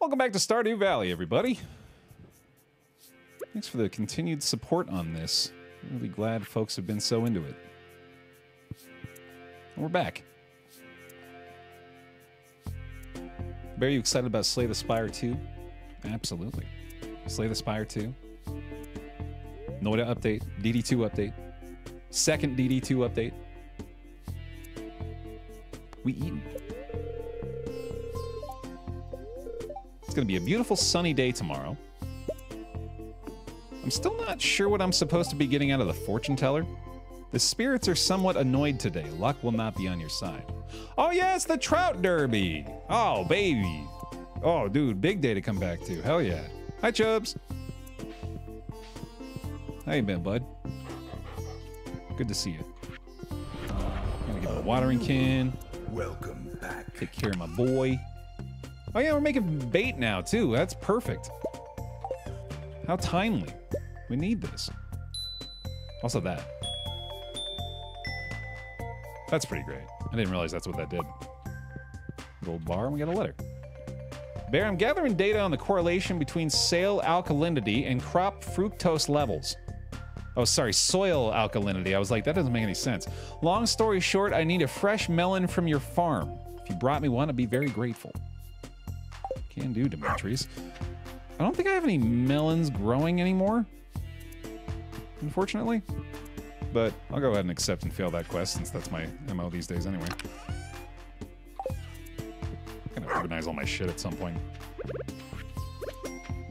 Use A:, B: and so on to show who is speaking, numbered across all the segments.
A: Welcome back to Stardew Valley, everybody. Thanks for the continued support on this. Really glad folks have been so into it. And we're back. Bear, you excited about Slay the Spire 2? Absolutely. Slay the Spire 2. Noita update, DD2 update, second DD2 update. We eating. It's going to be a beautiful sunny day tomorrow. I'm still not sure what I'm supposed to be getting out of the fortune teller. The spirits are somewhat annoyed today. Luck will not be on your side. Oh, yeah, it's the Trout Derby. Oh, baby. Oh, dude, big day to come back to. Hell yeah. Hi, Chubs. How you been, bud? Good to see you. Gonna get a watering can.
B: Welcome back.
A: Take care of my boy. Oh yeah, we're making bait now too. That's perfect. How timely. We need this. Also that. That's pretty great. I didn't realize that's what that did. Gold bar, and we got a letter. Bear, I'm gathering data on the correlation between soil alkalinity and crop fructose levels. Oh, sorry, soil alkalinity. I was like, that doesn't make any sense. Long story short, I need a fresh melon from your farm. If you brought me one, I'd be very grateful. Can do, Demetrius. I don't think I have any melons growing anymore, unfortunately. But I'll go ahead and accept and fail that quest since that's my MO these days anyway. I'm gonna organize all my shit at some point.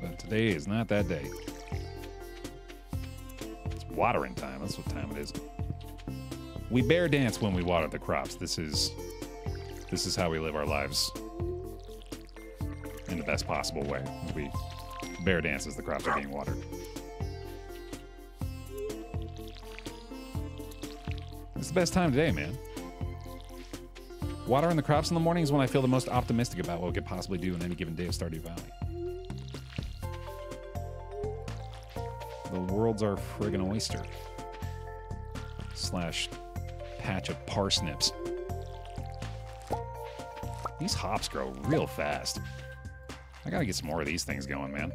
A: But today is not that day. It's watering time. That's what time it is. We bear dance when we water the crops. This is this is how we live our lives in the best possible way. We bear dance as the crops are being watered. It's the best time today, man. Watering the crops in the morning is when I feel the most optimistic about what we could possibly do in any given day of Stardew Valley. The world's our friggin' oyster. Slash patch of parsnips. These hops grow real fast. I gotta get some more of these things going, man.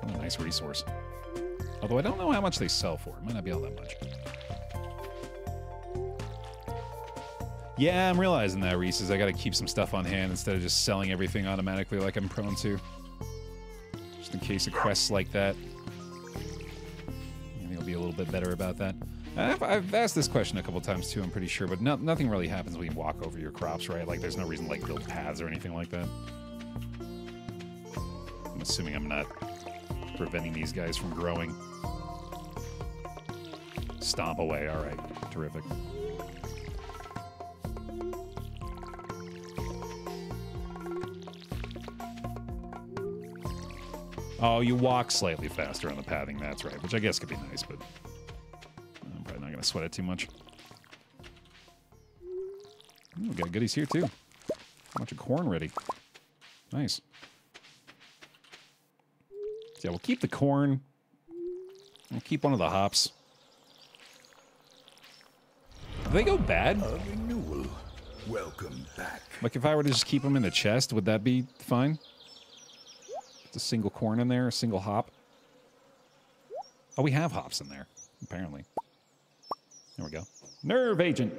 A: What a nice resource. Although I don't know how much they sell for. It might not be all that much. Yeah, I'm realizing that, Reese's. I gotta keep some stuff on hand instead of just selling everything automatically like I'm prone to. Just in case of quests like that. Maybe I'll be a little bit better about that. I've, I've asked this question a couple times too, I'm pretty sure, but no, nothing really happens when you walk over your crops, right? Like, there's no reason to like build paths or anything like that. I'm assuming I'm not preventing these guys from growing. Stomp away, alright. Terrific. Oh, you walk slightly faster on the pathing, that's right, which I guess could be nice, but sweat it too much. Ooh, we got goodies here, too. A bunch of corn ready. Nice. So yeah, we'll keep the corn. We'll keep one of the hops. Do they go bad?
B: A renewal. Welcome back.
A: Like if I were to just keep them in the chest, would that be fine? It's a single corn in there, a single hop. Oh, we have hops in there, apparently. There we go. Nerve agent.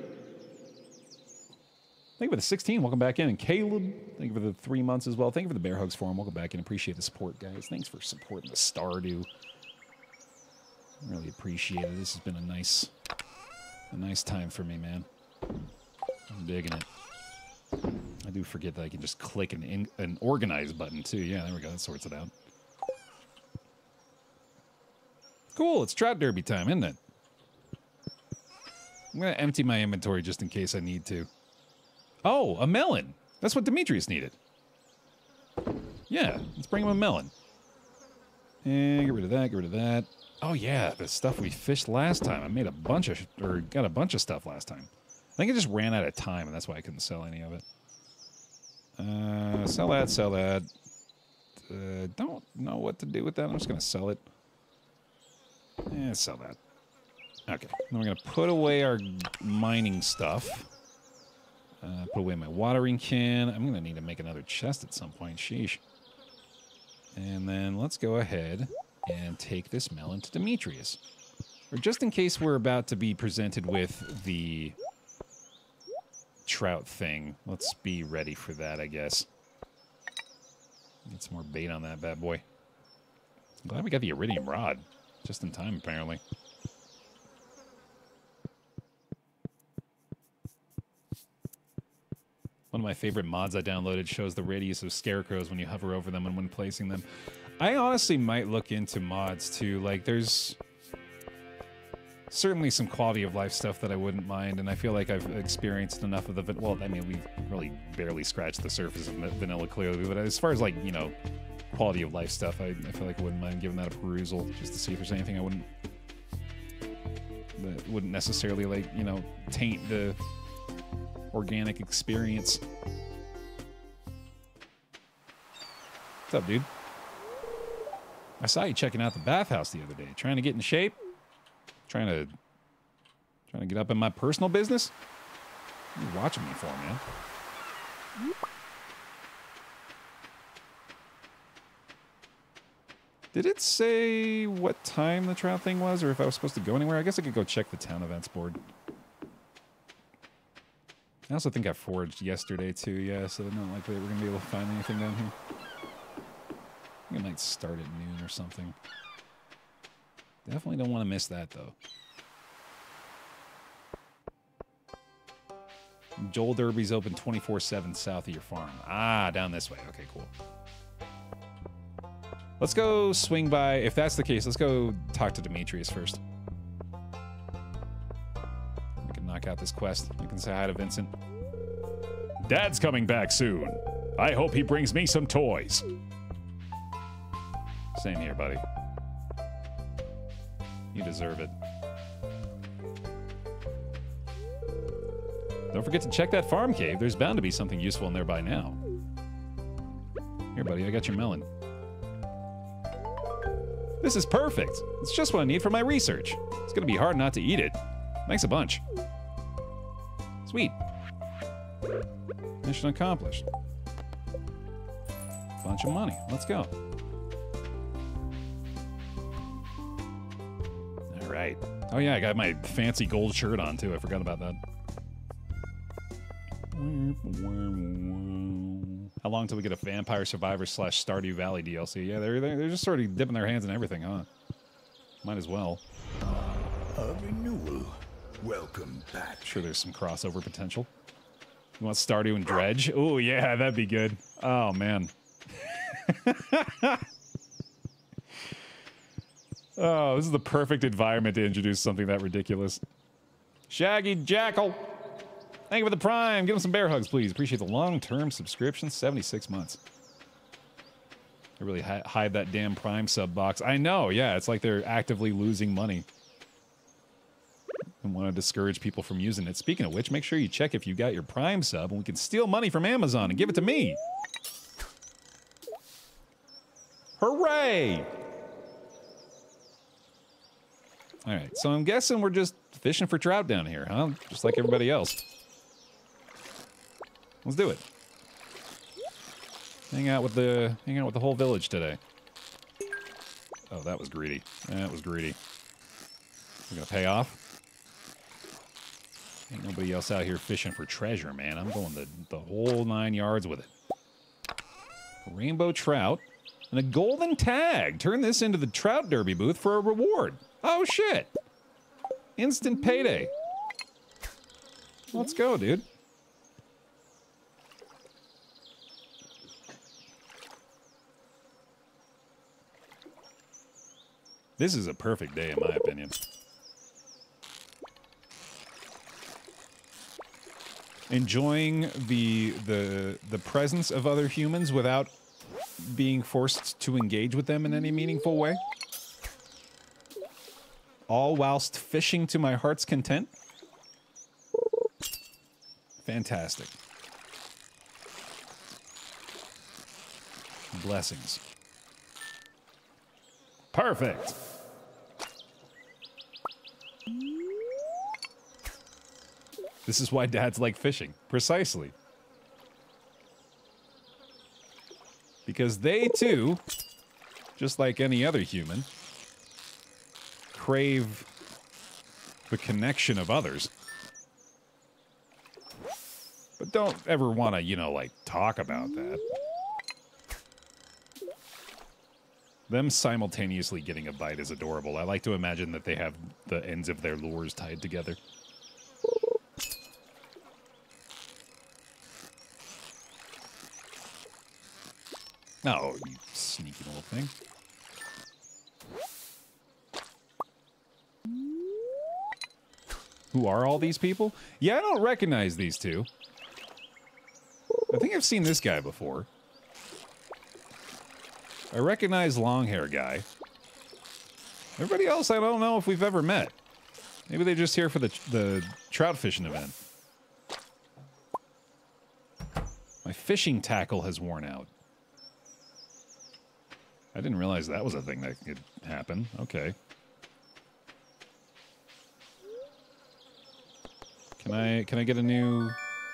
A: Thank you for the 16. Welcome back in. And Caleb, thank you for the three months as well. Thank you for the Bear Hugs forum. Welcome back in. Appreciate the support, guys. Thanks for supporting the Stardew. Really appreciate it. This has been a nice, a nice time for me, man. I'm digging it. I do forget that I can just click an, in, an organize button too. Yeah, there we go. That sorts it out. Cool. It's trout derby time, isn't it? I'm going to empty my inventory just in case I need to. Oh, a melon. That's what Demetrius needed. Yeah, let's bring him a melon. And get rid of that, get rid of that. Oh yeah, the stuff we fished last time. I made a bunch of, or got a bunch of stuff last time. I think I just ran out of time, and that's why I couldn't sell any of it. Uh, sell that, sell that. Uh, don't know what to do with that. I'm just going to sell it. Yeah, sell that. Okay. Then we're going to put away our mining stuff. Uh, put away my watering can. I'm going to need to make another chest at some point. Sheesh. And then let's go ahead and take this melon to Demetrius. Or just in case we're about to be presented with the trout thing. Let's be ready for that, I guess. Get some more bait on that bad boy. glad we got the iridium rod. Just in time, apparently. One of my favorite mods I downloaded shows the radius of scarecrows when you hover over them and when placing them. I honestly might look into mods too. Like, there's certainly some quality of life stuff that I wouldn't mind, and I feel like I've experienced enough of the. Well, I mean, we've really barely scratched the surface of vanilla clearly, but as far as like you know, quality of life stuff, I, I feel like I wouldn't mind giving that a perusal just to see if there's anything I wouldn't that wouldn't necessarily like you know taint the organic experience. What's up, dude? I saw you checking out the bathhouse the other day, trying to get in shape. Trying to trying to get up in my personal business? What are you watching me for, man? Did it say what time the trout thing was or if I was supposed to go anywhere? I guess I could go check the town events board. I also think I foraged yesterday too, yeah, so they're not likely we're gonna be able to find anything down here. I think I might start at noon or something. Definitely don't want to miss that, though. Joel Derby's open 24-7 south of your farm. Ah, down this way. Okay, cool. Let's go swing by. If that's the case, let's go talk to Demetrius first. Out this quest. You can say hi to Vincent. Dad's coming back soon. I hope he brings me some toys. Same here, buddy. You deserve it. Don't forget to check that farm cave. There's bound to be something useful in there by now. Here, buddy, I got your melon. This is perfect. It's just what I need for my research. It's gonna be hard not to eat it. Thanks a bunch. Sweet. Mission accomplished. Bunch of money. Let's go. All right. Oh yeah, I got my fancy gold shirt on too. I forgot about that. How long till we get a Vampire Survivor slash Stardew Valley DLC? Yeah, they're they're just sort of dipping their hands in everything, huh? Might as well.
B: A renewal. Welcome back.
A: Sure, there's some crossover potential. You want Stardew and Dredge? Oh yeah, that'd be good. Oh man. oh, this is the perfect environment to introduce something that ridiculous. Shaggy Jackal. Thank you for the prime. Give him some bear hugs, please. Appreciate the long-term subscription. 76 months. I really hi hide that damn prime sub box. I know, yeah. It's like they're actively losing money. And want to discourage people from using it. Speaking of which, make sure you check if you got your prime sub and we can steal money from Amazon and give it to me. Hooray! All right, so I'm guessing we're just fishing for trout down here, huh? Just like everybody else. Let's do it. Hang out with the hang out with the whole village today. Oh, that was greedy. That was greedy. We're gonna pay off. Ain't nobody else out here fishing for treasure, man. I'm going the, the whole nine yards with it. Rainbow trout and a golden tag. Turn this into the trout derby booth for a reward. Oh, shit. Instant payday. Let's go, dude. This is a perfect day, in my opinion. Enjoying the the the presence of other humans without being forced to engage with them in any meaningful way. All whilst fishing to my heart's content. Fantastic. Blessings. Perfect. This is why dads like fishing. Precisely. Because they too, just like any other human, crave the connection of others. But don't ever want to, you know, like talk about that. Them simultaneously getting a bite is adorable. I like to imagine that they have the ends of their lures tied together. Oh, you sneaky little thing. Who are all these people? Yeah, I don't recognize these two. I think I've seen this guy before. I recognize long hair guy. Everybody else, I don't know if we've ever met. Maybe they're just here for the the trout fishing event. My fishing tackle has worn out. I didn't realize that was a thing that could happen. Okay. Can I can I get a new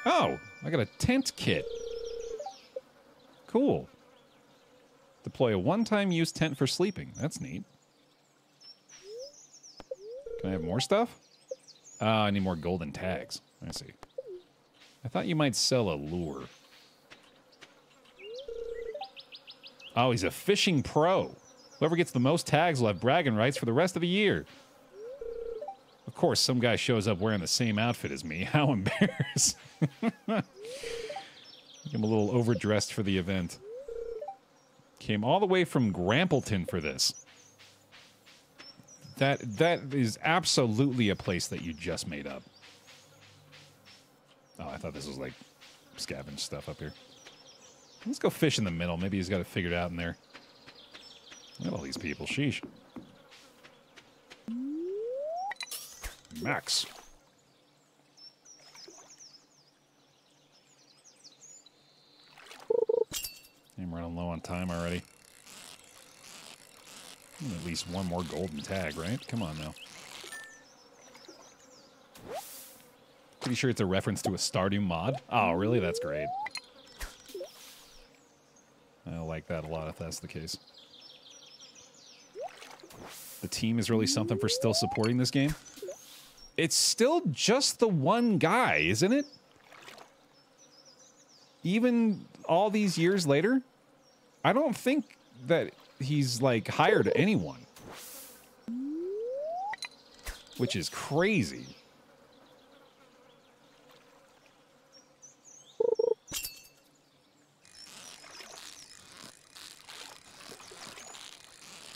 A: Oh, I got a tent kit. Cool. Deploy a one-time use tent for sleeping. That's neat. Can I have more stuff? Ah, I need more golden tags. I see. I thought you might sell a lure. Oh, he's a fishing pro. Whoever gets the most tags will have bragging rights for the rest of the year. Of course, some guy shows up wearing the same outfit as me. How embarrassing. I'm a little overdressed for the event. Came all the way from Grampleton for this. That that is absolutely a place that you just made up. Oh, I thought this was like scavenge stuff up here. Let's go fish in the middle. Maybe he's got it figured out in there. Look at all these people. Sheesh. Max. I'm running low on time already. At least one more golden tag, right? Come on now. Pretty sure it's a reference to a Stardew mod. Oh, really? That's great. I like that a lot if that's the case. The team is really something for still supporting this game. It's still just the one guy, isn't it? Even all these years later, I don't think that he's like hired anyone. Which is crazy.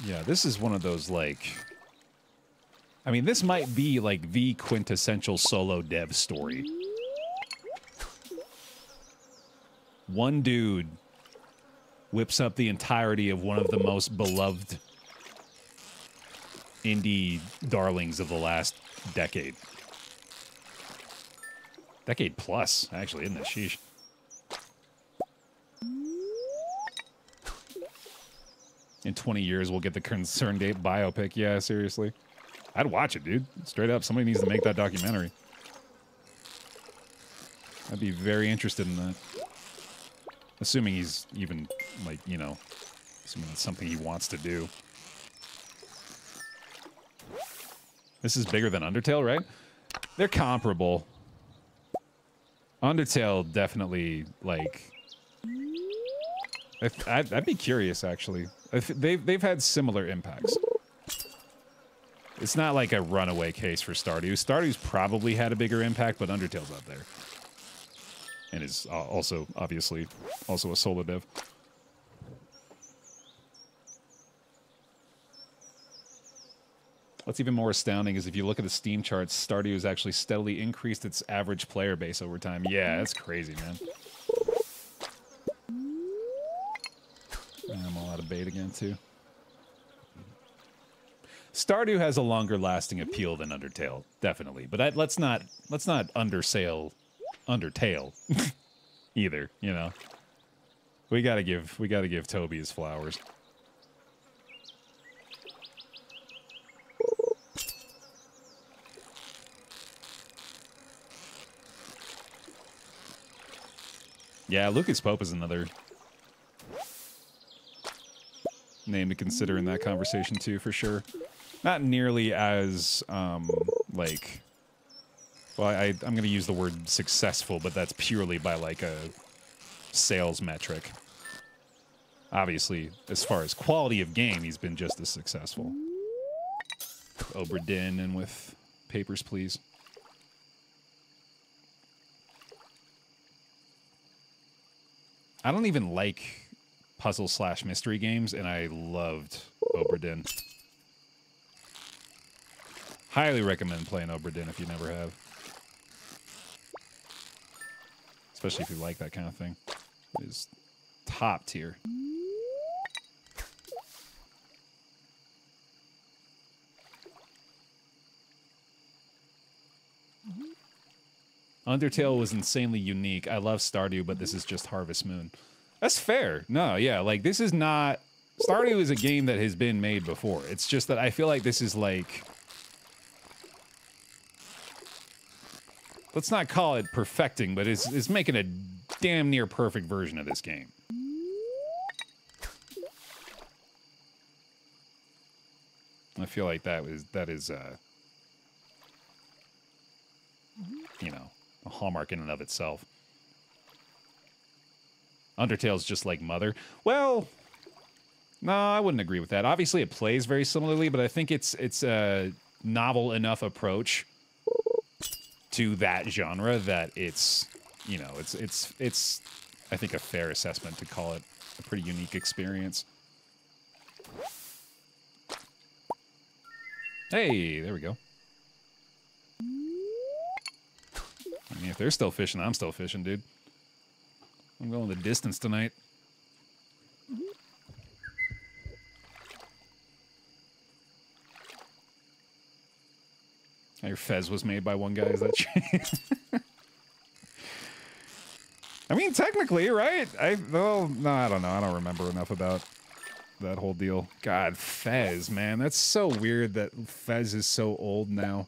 A: Yeah, this is one of those like I mean, this might be like the quintessential solo dev story. One dude whips up the entirety of one of the most beloved indie darlings of the last decade. Decade plus, actually, isn't it? Sheesh. In 20 years, we'll get the Concern ConcernedApe biopic. Yeah, seriously. I'd watch it, dude. Straight up, somebody needs to make that documentary. I'd be very interested in that. Assuming he's even, like, you know, assuming it's something he wants to do. This is bigger than Undertale, right? They're comparable. Undertale definitely, like... I'd, I'd be curious, actually. They've, they've had similar impacts. It's not like a runaway case for Stardew. Stardew's probably had a bigger impact, but Undertale's up there. And is uh, also, obviously, also a solo dev. What's even more astounding is if you look at the Steam charts, Stardew has actually steadily increased its average player base over time. Yeah, that's crazy, man. Again, too. Stardew has a longer lasting appeal than Undertale, definitely. But I, let's not let's not undersale Undertale either. You know, we gotta give we gotta give Toby his flowers. Yeah, Lucas Pope is another name to consider in that conversation too, for sure. Not nearly as um, like. Well, I, I'm going to use the word successful, but that's purely by like a sales metric. Obviously, as far as quality of game, he's been just as successful. Obra Dinn and with Papers, Please. I don't even like puzzle slash mystery games, and I loved Obra Dinn. Highly recommend playing Obra Dinn if you never have. Especially if you like that kind of thing. It is top tier. Undertale was insanely unique. I love Stardew, but this is just Harvest Moon. That's fair. No, yeah, like this is not Stardew is a game that has been made before. It's just that I feel like this is like let's not call it perfecting, but it's it's making a damn near perfect version of this game. I feel like that was that is uh you know, a hallmark in and of itself. Undertale's just like Mother. Well, no, I wouldn't agree with that. Obviously, it plays very similarly, but I think it's it's a novel enough approach to that genre that it's you know it's it's it's I think a fair assessment to call it a pretty unique experience. Hey, there we go. I mean, if they're still fishing, I'm still fishing, dude. I'm going the distance tonight. Your Fez was made by one guy. Is that true? I mean, technically, right? I well, no, I don't know. I don't remember enough about that whole deal. God, Fez, man, that's so weird that Fez is so old now.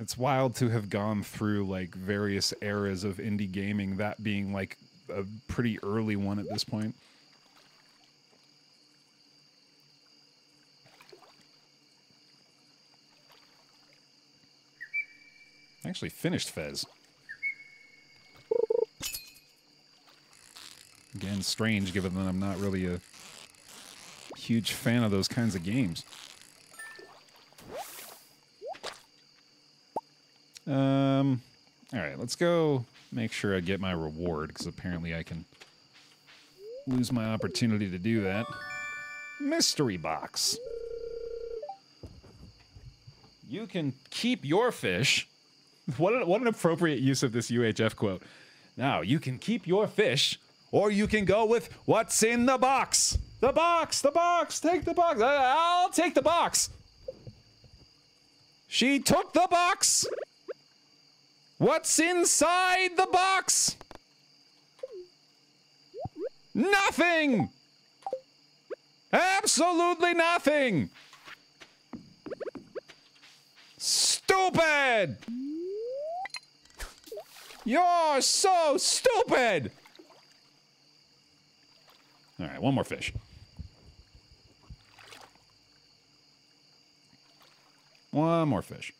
A: It's wild to have gone through like various eras of indie gaming, that being like a pretty early one at this point. I actually finished Fez. Again, strange given that I'm not really a huge fan of those kinds of games. Um, all right, let's go make sure I get my reward because apparently I can lose my opportunity to do that. Mystery box. You can keep your fish. What an, what an appropriate use of this UHF quote. Now, you can keep your fish, or you can go with what's in the box. The box, the box, take the box. I'll take the box. She took the box. What's inside the box? Nothing! Absolutely nothing! Stupid! You're so stupid! All right, one more fish. One more fish.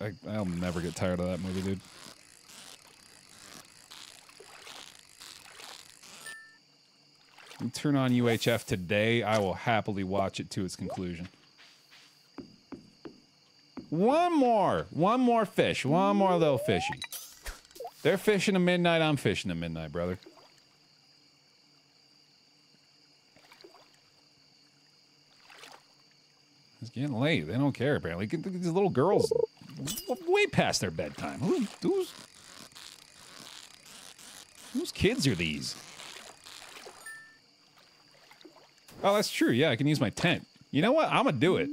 A: I, I'll never get tired of that movie, dude. You turn on UHF today, I will happily watch it to its conclusion. One more. One more fish. One more little fishy. They're fishing at midnight. I'm fishing at midnight, brother. It's getting late. They don't care, apparently. These little girls way past their bedtime. Who, who's, whose kids are these? Oh, that's true. Yeah, I can use my tent. You know what? I'm going to do it.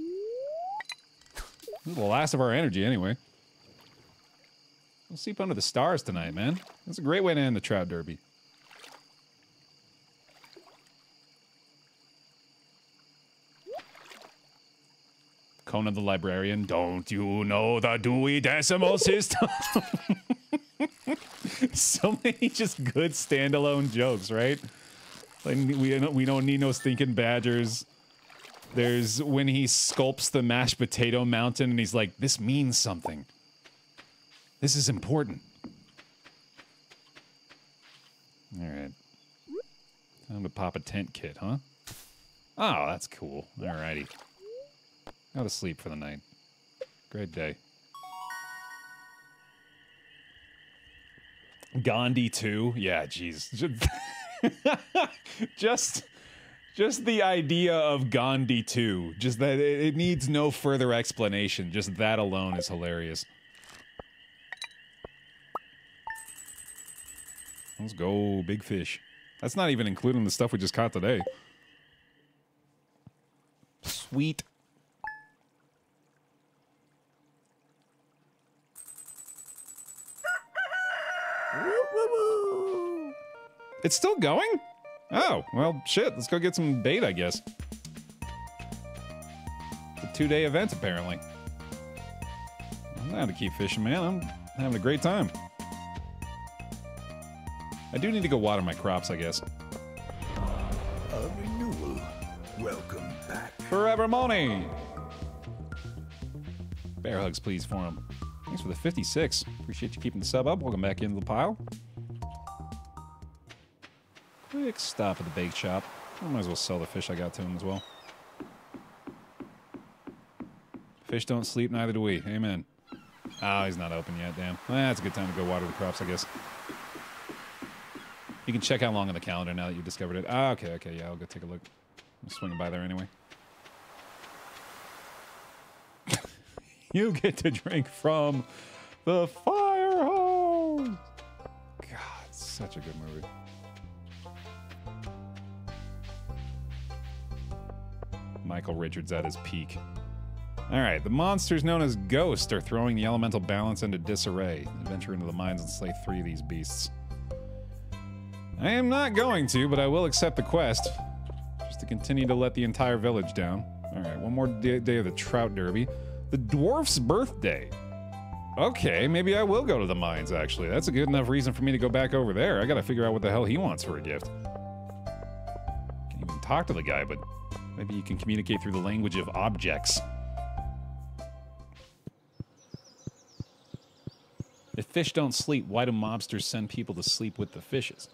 A: This is the last of our energy anyway. We'll sleep under the stars tonight, man. That's a great way to end the Trout Derby. Conan the Librarian. Don't you know the Dewey Decimal System? so many just good standalone jokes, right? Like we don't, we don't need no stinking badgers. There's when he sculpts the mashed potato mountain and he's like, this means something. This is important. All right. Time to pop a tent kit, huh? Oh, that's cool. Alrighty. Go to sleep for the night. Great day. Gandhi 2? Yeah, jeez. Just just the idea of Gandhi 2. Just that it needs no further explanation. Just that alone is hilarious. Let's go, big fish. That's not even including the stuff we just caught today. Sweet. It's still going? Oh, well, shit. Let's go get some bait, I guess. It's a two-day event, apparently. I'm down to keep fishing, man. I'm having a great time. I do need to go water my crops, I guess.
B: A renewal. Welcome back.
A: Forever money! Bear hugs, please, for him. Thanks for the 56. Appreciate you keeping the sub up. Welcome back into the pile. Quick stop at the bake shop. I might as well sell the fish I got to him as well. Fish don't sleep, neither do we. Amen. Oh, he's not open yet, damn. Well, that's a good time to go water the crops, I guess. You can check how long on the calendar now that you've discovered it. Ah, okay, okay, yeah, I'll go take a look. I'm swinging by there anyway. you get to drink from the fire hose. God, such a good movie. Michael Richards at his peak. All right, the monsters known as Ghost are throwing the elemental balance into disarray. Adventure into the mines and slay three of these beasts. I am not going to, but I will accept the quest. Just to continue to let the entire village down. All right, one more day, day of the Trout Derby. The dwarf's birthday. Okay, maybe I will go to the mines, actually. That's a good enough reason for me to go back over there. I gotta figure out what the hell he wants for a gift. Can't even talk to the guy, but maybe you can communicate through the language of objects. If fish don't sleep, why do mobsters send people to sleep with the fishes?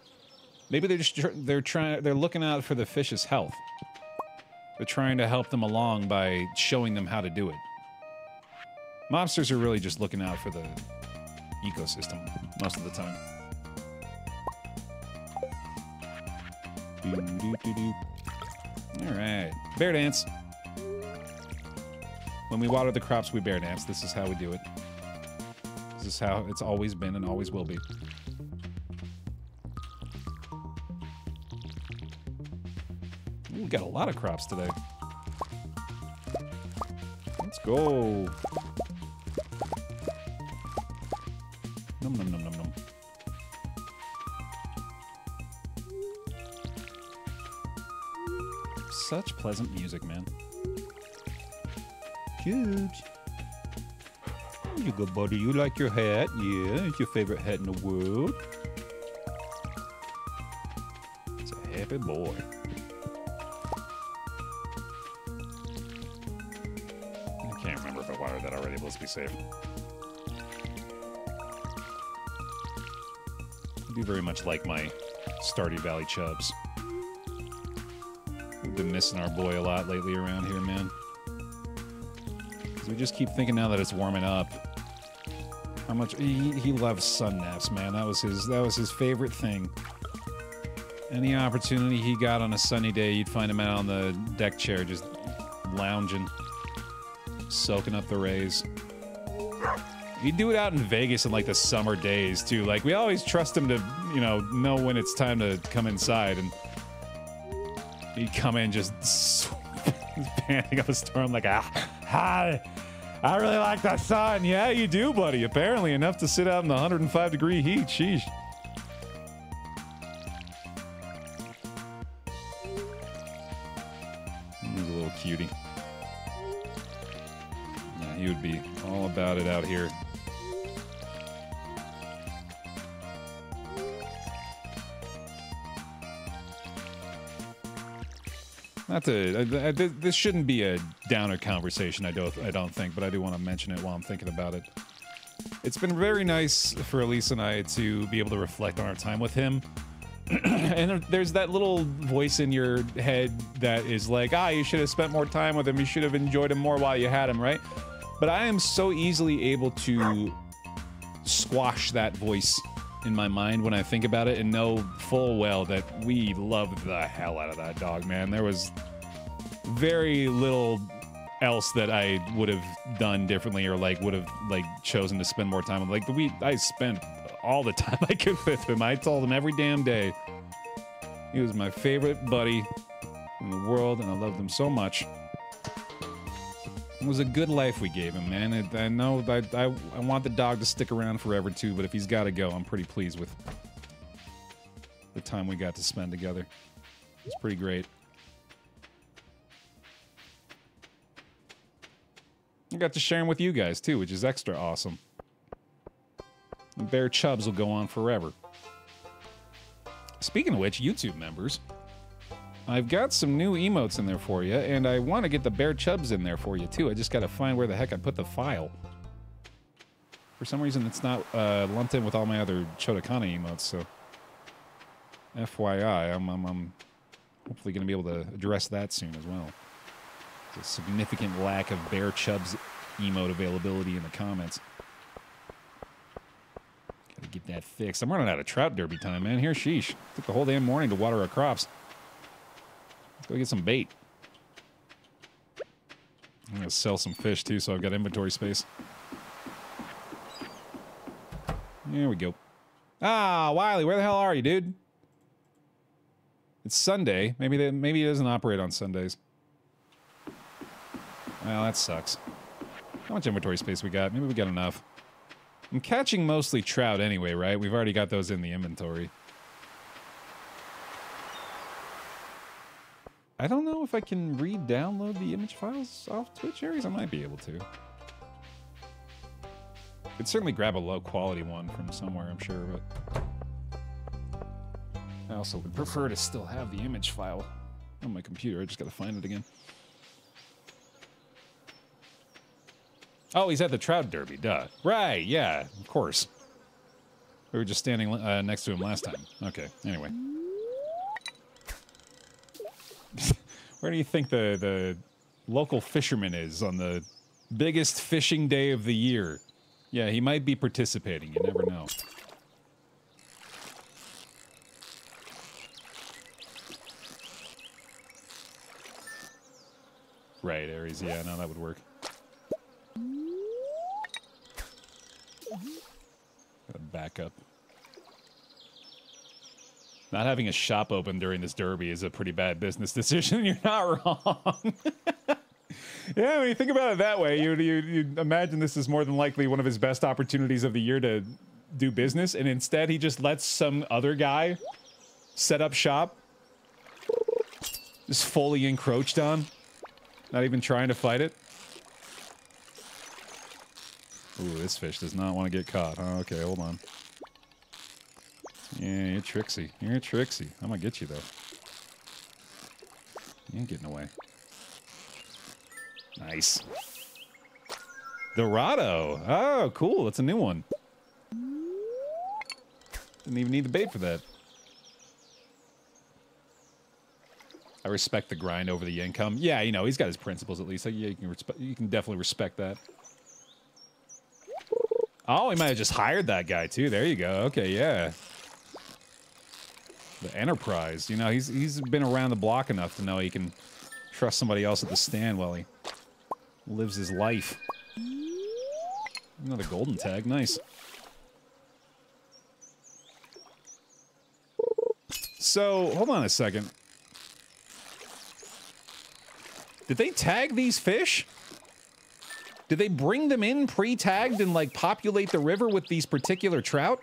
A: Maybe they're just they're trying they're looking out for the fish's health. They're trying to help them along by showing them how to do it. Mobsters are really just looking out for the ecosystem most of the time. All right, bear dance. When we water the crops, we bear dance. This is how we do it. This is how it's always been and always will be. Ooh, we got a lot of crops today. Let's go. Num num num pleasant music, man. Cubes. You good buddy. You like your hat? Yeah, it's your favorite hat in the world. It's a happy boy. I can't remember if I watered that already, but let's be safe. I do very much like my Stardew Valley chubs. Been missing our boy a lot lately around here, man. we just keep thinking now that it's warming up. How much he, he loves sun naps, man. That was his that was his favorite thing. Any opportunity he got on a sunny day, you'd find him out on the deck chair just lounging, soaking up the rays. He'd do it out in Vegas in like the summer days too. Like we always trust him to, you know, know when it's time to come inside, and he'd come in just panting up a storm like, ah, hi, I really like the sun. Yeah, you do, buddy. Apparently enough to sit out in the 105 degree heat. Sheesh. To, I, I, this shouldn't be a downer conversation. I don't, I don't think, but I do want to mention it while I'm thinking about it. It's been very nice for Elise and I to be able to reflect on our time with him. and there's that little voice in your head that is like, ah, you should have spent more time with him. You should have enjoyed him more while you had him, right? But I am so easily able to squash that voice in my mind when I think about it and know full well that we loved the hell out of that dog, man. There was very little else that I would have done differently or like would have like chosen to spend more time with. Like we, I spent all the time I could with him. I told him every damn day. He was my favorite buddy in the world, and I loved him so much. It was a good life we gave him, man. It, I know I, I, I want the dog to stick around forever too, but if he's got to go, I'm pretty pleased with the time we got to spend together. It's pretty great. I got to share them with you guys too, which is extra awesome. Bear Chubs will go on forever. Speaking of which, YouTube members, I've got some new emotes in there for you, and I want to get the Bear Chubs in there for you, too. I just got to find where the heck I put the file. For some reason, it's not uh, lumped in with all my other Chotokana emotes, so... FYI, I'm, I'm, I'm hopefully going to be able to address that soon as well. There's a significant lack of Bear Chubs emote availability in the comments. Gotta get that fixed. I'm running out of trout derby time, man. Here, sheesh. Took the whole damn morning to water our crops. Let's go get some bait. I'm gonna sell some fish too, so I've got inventory space. There we go. Ah, Wiley, where the hell are you, dude? It's Sunday. Maybe they, maybe it doesn't operate on Sundays. Well, that sucks. How much inventory space we got? Maybe we got enough. I'm catching mostly trout anyway, right? We've already got those in the inventory. I don't know if I can re-download the image files off Twitch areas. I might be able to. I could certainly grab a low quality one from somewhere, I'm sure, but I also would prefer to still have the image file on my computer. I just gotta find it again. Oh, he's at the Trout Derby, duh. Right, yeah, of course. We were just standing uh, next to him last time. Okay, anyway. Where do you think the, the local fisherman is on the biggest fishing day of the year? Yeah, he might be participating. You never know. Right, Aries. Yeah, no, that would work. Back up. Not having a shop open during this derby is a pretty bad business decision. You're not wrong. yeah, when you think about it that way, you you you imagine this is more than likely one of his best opportunities of the year to do business, and instead he just lets some other guy set up shop, just fully encroached on, not even trying to fight it. Ooh, this fish does not want to get caught. Oh, okay, hold on. Yeah, you're tricksy. You're tricksy. I'm gonna get you, though. You ain't getting away. Nice. Dorado. Oh, cool. That's a new one. Didn't even need the bait for that. I respect the grind over the income. Yeah, you know, he's got his principles at least. Like, yeah, you can, you can definitely respect that. Oh, he might have just hired that guy too. There you go. Okay, yeah. The Enterprise. You know, he's he's been around the block enough to know he can trust somebody else at the stand while he lives his life. Another golden tag. Nice. So, hold on a second. Did they tag these fish? Did they bring them in pre-tagged and like populate the river with these particular trout?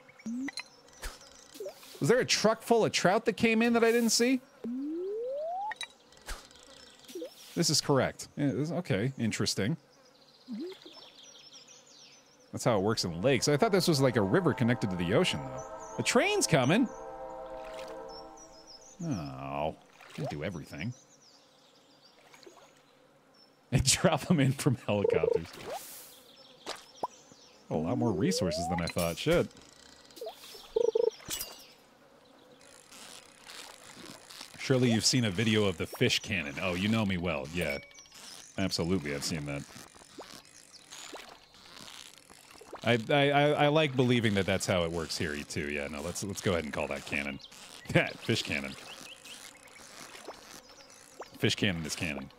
A: Was there a truck full of trout that came in that I didn't see? This is correct. Yeah, this, okay, interesting. That's how it works in lakes. I thought this was like a river connected to the ocean, though. The train's coming. Oh, can't do everything. And drop them in from helicopters. A lot more resources than I thought. Shit. Surely you've seen a video of the fish cannon. Oh, you know me well. Yeah. Absolutely, I've seen that. I, I, I, like believing that that's how it works here too. Yeah, no, let's let's go ahead and call that cannon. Yeah, fish cannon. Fish cannon is cannon.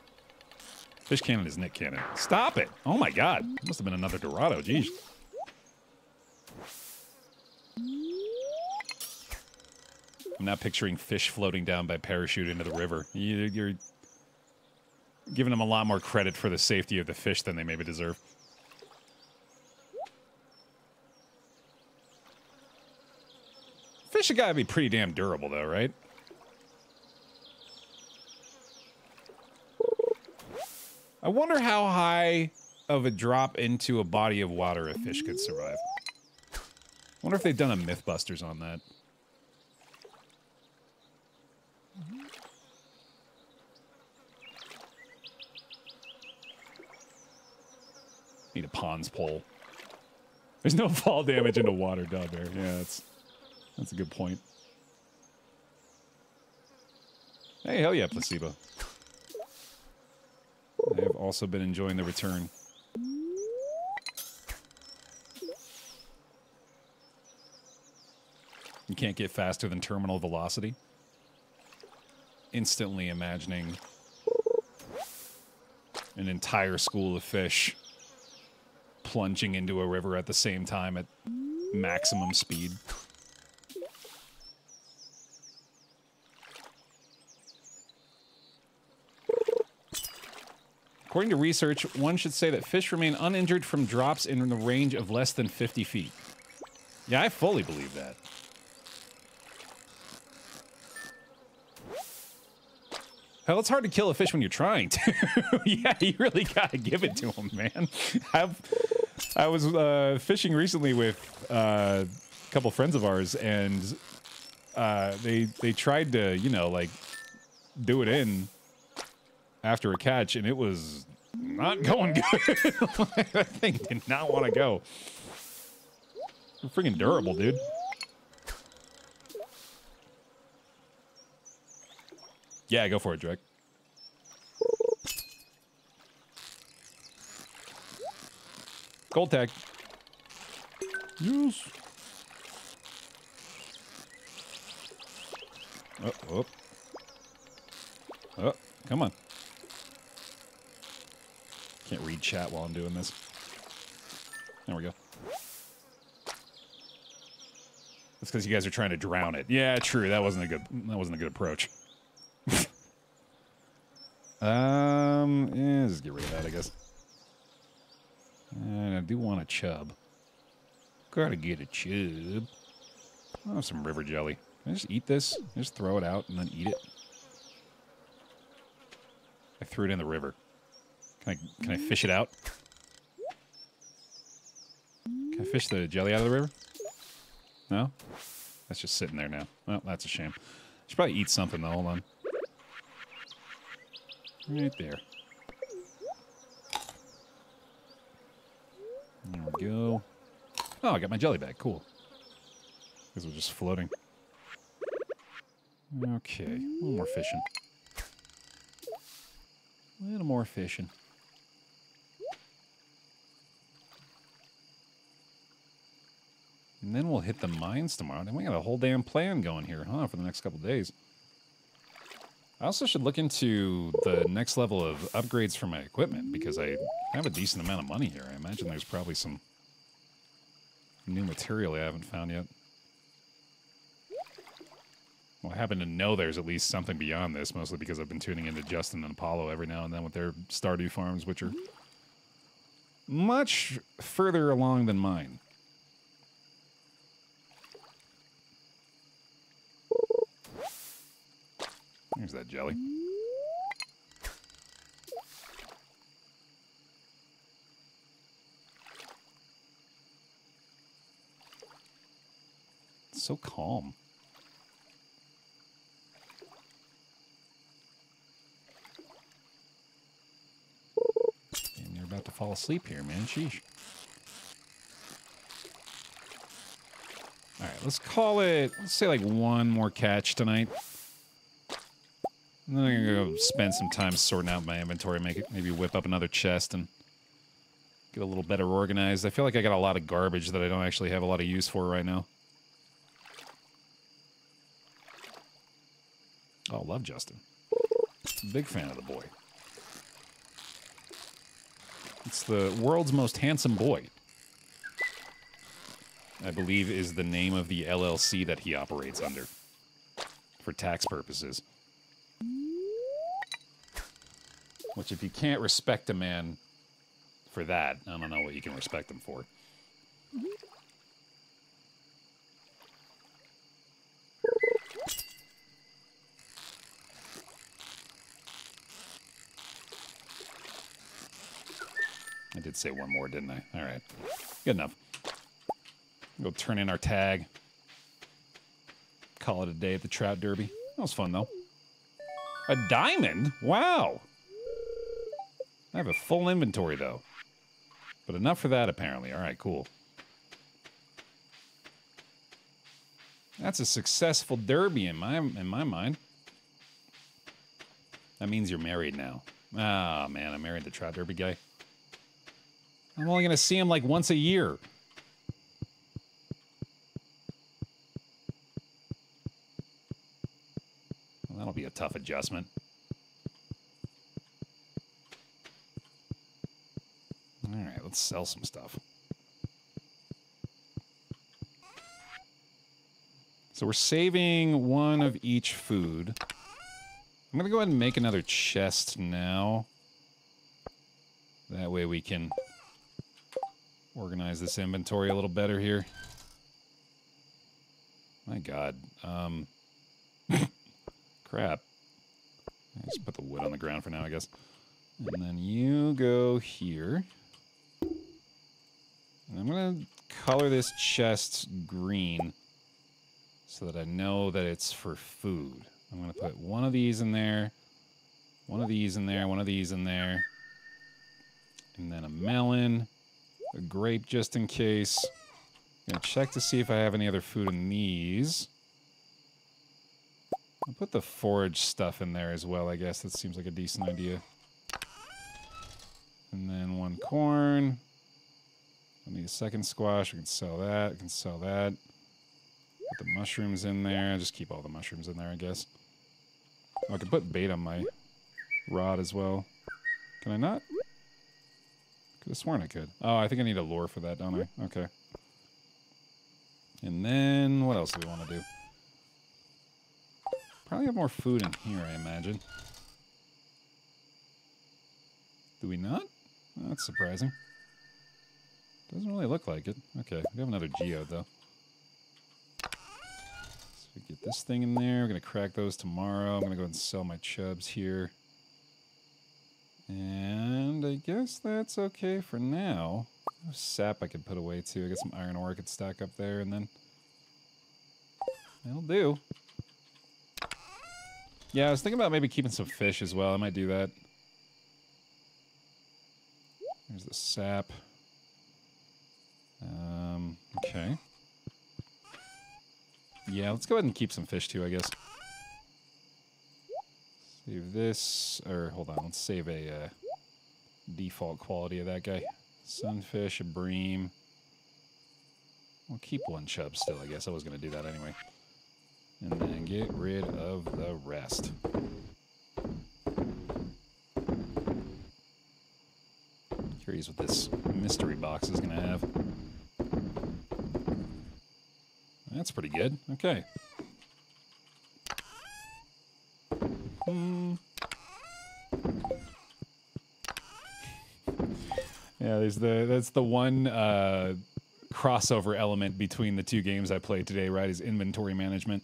A: Fish cannon is Nick Cannon. Stop it! Oh my god, must have been another Dorado. Jeez. I'm not picturing fish floating down by parachute into the river. You, you're giving them a lot more credit for the safety of the fish than they maybe deserve. Fish have got to be pretty damn durable, though, right? I wonder how high of a drop into a body of water a fish could survive. I wonder if they've done a Mythbusters on that. Need a pond's pole. There's no fall damage into water down there. Yeah, that's that's a good point. Hey, hell yeah, placebo. I have also been enjoying the return. You can't get faster than terminal velocity. Instantly imagining an entire school of fish plunging into a river at the same time at maximum speed. According to research, one should say that fish remain uninjured from drops in the range of less than 50 feet. Yeah, I fully believe that. Hell, it's hard to kill a fish when you're trying to. yeah, you really gotta give it to him, man. I've, I was uh, fishing recently with uh, a couple friends of ours, and uh, they they tried to, you know, like do it in after a catch, and it was not going good. that thing did not want to go. Freaking durable, dude. Yeah, go for it, Drake. Gold tag. Yes. Oh, oh. Oh, come on. Can't read chat while I'm doing this. There we go. That's because you guys are trying to drown it. Yeah, true. That wasn't a good. That wasn't a good approach. um, yeah, just get rid of that, I guess. And I do want a chub. Gotta get a chub. Oh, some river jelly. Can I just eat this? Just throw it out and then eat it. I threw it in the river. Can I can I fish it out? Can I fish the jelly out of the river? No? That's just sitting there now. Well, that's a shame. Should probably eat something though. Hold on. Right there. There we go. Oh, I got my jelly bag. Cool. Because we're just floating. Okay. A little more fishing. A little more fishing. And then we'll hit the mines tomorrow. Then we got a whole damn plan going here, huh, for the next couple days. I also should look into the next level of upgrades for my equipment because I have a decent amount of money here. I imagine there's probably some new material I haven't found yet. Well, I happen to know there's at least something beyond this, mostly because I've been tuning into Justin and Apollo every now and then with their Stardew farms, which are much further along than mine. There's that jelly. It's so calm. And you're about to fall asleep here, man. Sheesh. All right, let's call it, let's say like one more catch tonight. I'm gonna go spend some time sorting out my inventory, make it maybe whip up another chest and get a little better organized. I feel like I got a lot of garbage that I don't actually have a lot of use for right now. Oh, love Justin. Big fan of the boy. It's the world's most handsome boy. I believe is the name of the LLC that he operates under for tax purposes. Which, if you can't respect a man for that, I don't know what you can respect him for. I did say one more, didn't I? All right. Good enough. Go turn in our tag. Call it a day at the Trout Derby. That was fun, though. A diamond? Wow. I have a full inventory, though. But enough for that, apparently. All right, cool. That's a successful derby in my in my mind. That means you're married now. Ah, man, I married the trout derby guy. I'm only gonna see him like once a year. Well, that'll be a tough adjustment. Sell some stuff. So we're saving one of each food. I'm going to go ahead and make another chest now. That way we can organize this inventory a little better here. My god. Um, crap. I just put the wood on the ground for now, I guess. And then you go here. I'm going to color this chest green so that I know that it's for food. I'm going to put one of these in there, one of these in there, one of these in there, and then a melon, a grape just in case. I'm going to check to see if I have any other food in these. I'll put the forage stuff in there as well, I guess. That seems like a decent idea. And then one corn. I need a second squash. We can sell that. We can sell that. Put the mushrooms in there. Just keep all the mushrooms in there, I guess. Oh, I could put bait on my rod as well. Can I not? Could have sworn I could. Oh, I think I need a lure for that, don't I? Okay. And then, what else do we want to do? Probably have more food in here, I imagine. Do we not? That's surprising. Doesn't really look like it. Okay, we have another geode, though. So we get this thing in there. We're to crack those tomorrow. I'm to go ahead and sell my chubs here. And I guess that's okay for now. Sap I could put away, too. I got some iron ore I could stack up there, and then... That'll do. Yeah, I was thinking about maybe keeping some fish as well. I might do that. There's the sap. Um, okay. Yeah, let's go ahead and keep some fish too, I guess. Save this, or hold on, let's save a uh, default quality of that guy. Sunfish, a bream. We'll keep one chub still, I guess. I was going to do that anyway. And then get rid of the rest. Curious what this mystery box is going to have. That's pretty good. Okay. Hmm. Yeah, there's the that's the one uh, crossover element between the two games I played today, right? Is inventory management.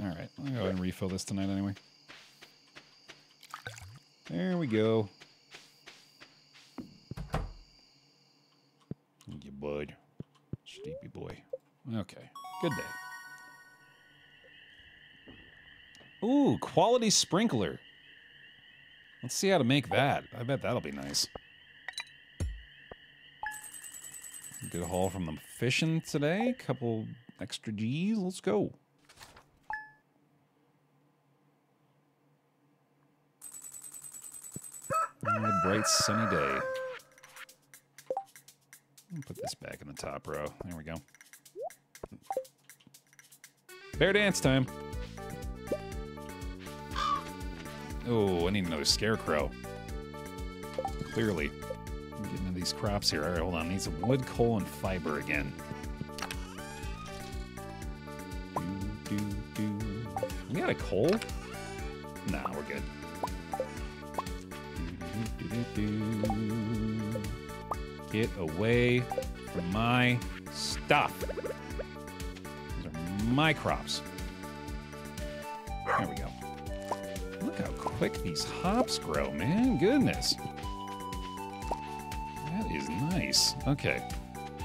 A: All right, I'll go ahead and refill this tonight anyway. There we go. You, bud. Sleepy boy. Okay, good day. Ooh, quality sprinkler. Let's see how to make that. I bet that'll be nice. Good haul from them fishing today. Couple extra G's. Let's go. Bright sunny day. Put this back in the top row. There we go. Baer dance time. Oh, I need another scarecrow. Clearly. I'm getting into these crops here. All right, hold on. I need some wood, coal, and fiber again. Do, do, do. We got a coal? Nah, we're good. Do, do, do. Get away from my stuff. These are my crops. There we go. Look how quick these hops grow, man. Goodness. That is nice. Okay.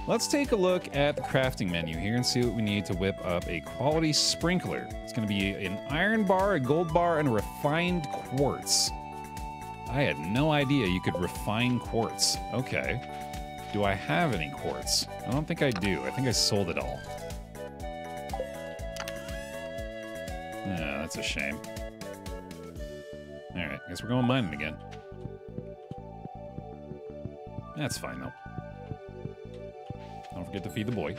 A: Let's take a look at the crafting menu here and see what we need to whip up a quality sprinkler. It's going to be an iron bar, a gold bar, and a refined quartz. I had no idea you could refine quartz. Okay. Do I have any quartz? I don't think I do. I think I sold it all. Yeah, that's a shame. Alright, guess we're going mining again. That's fine, though. Don't forget to feed the boy.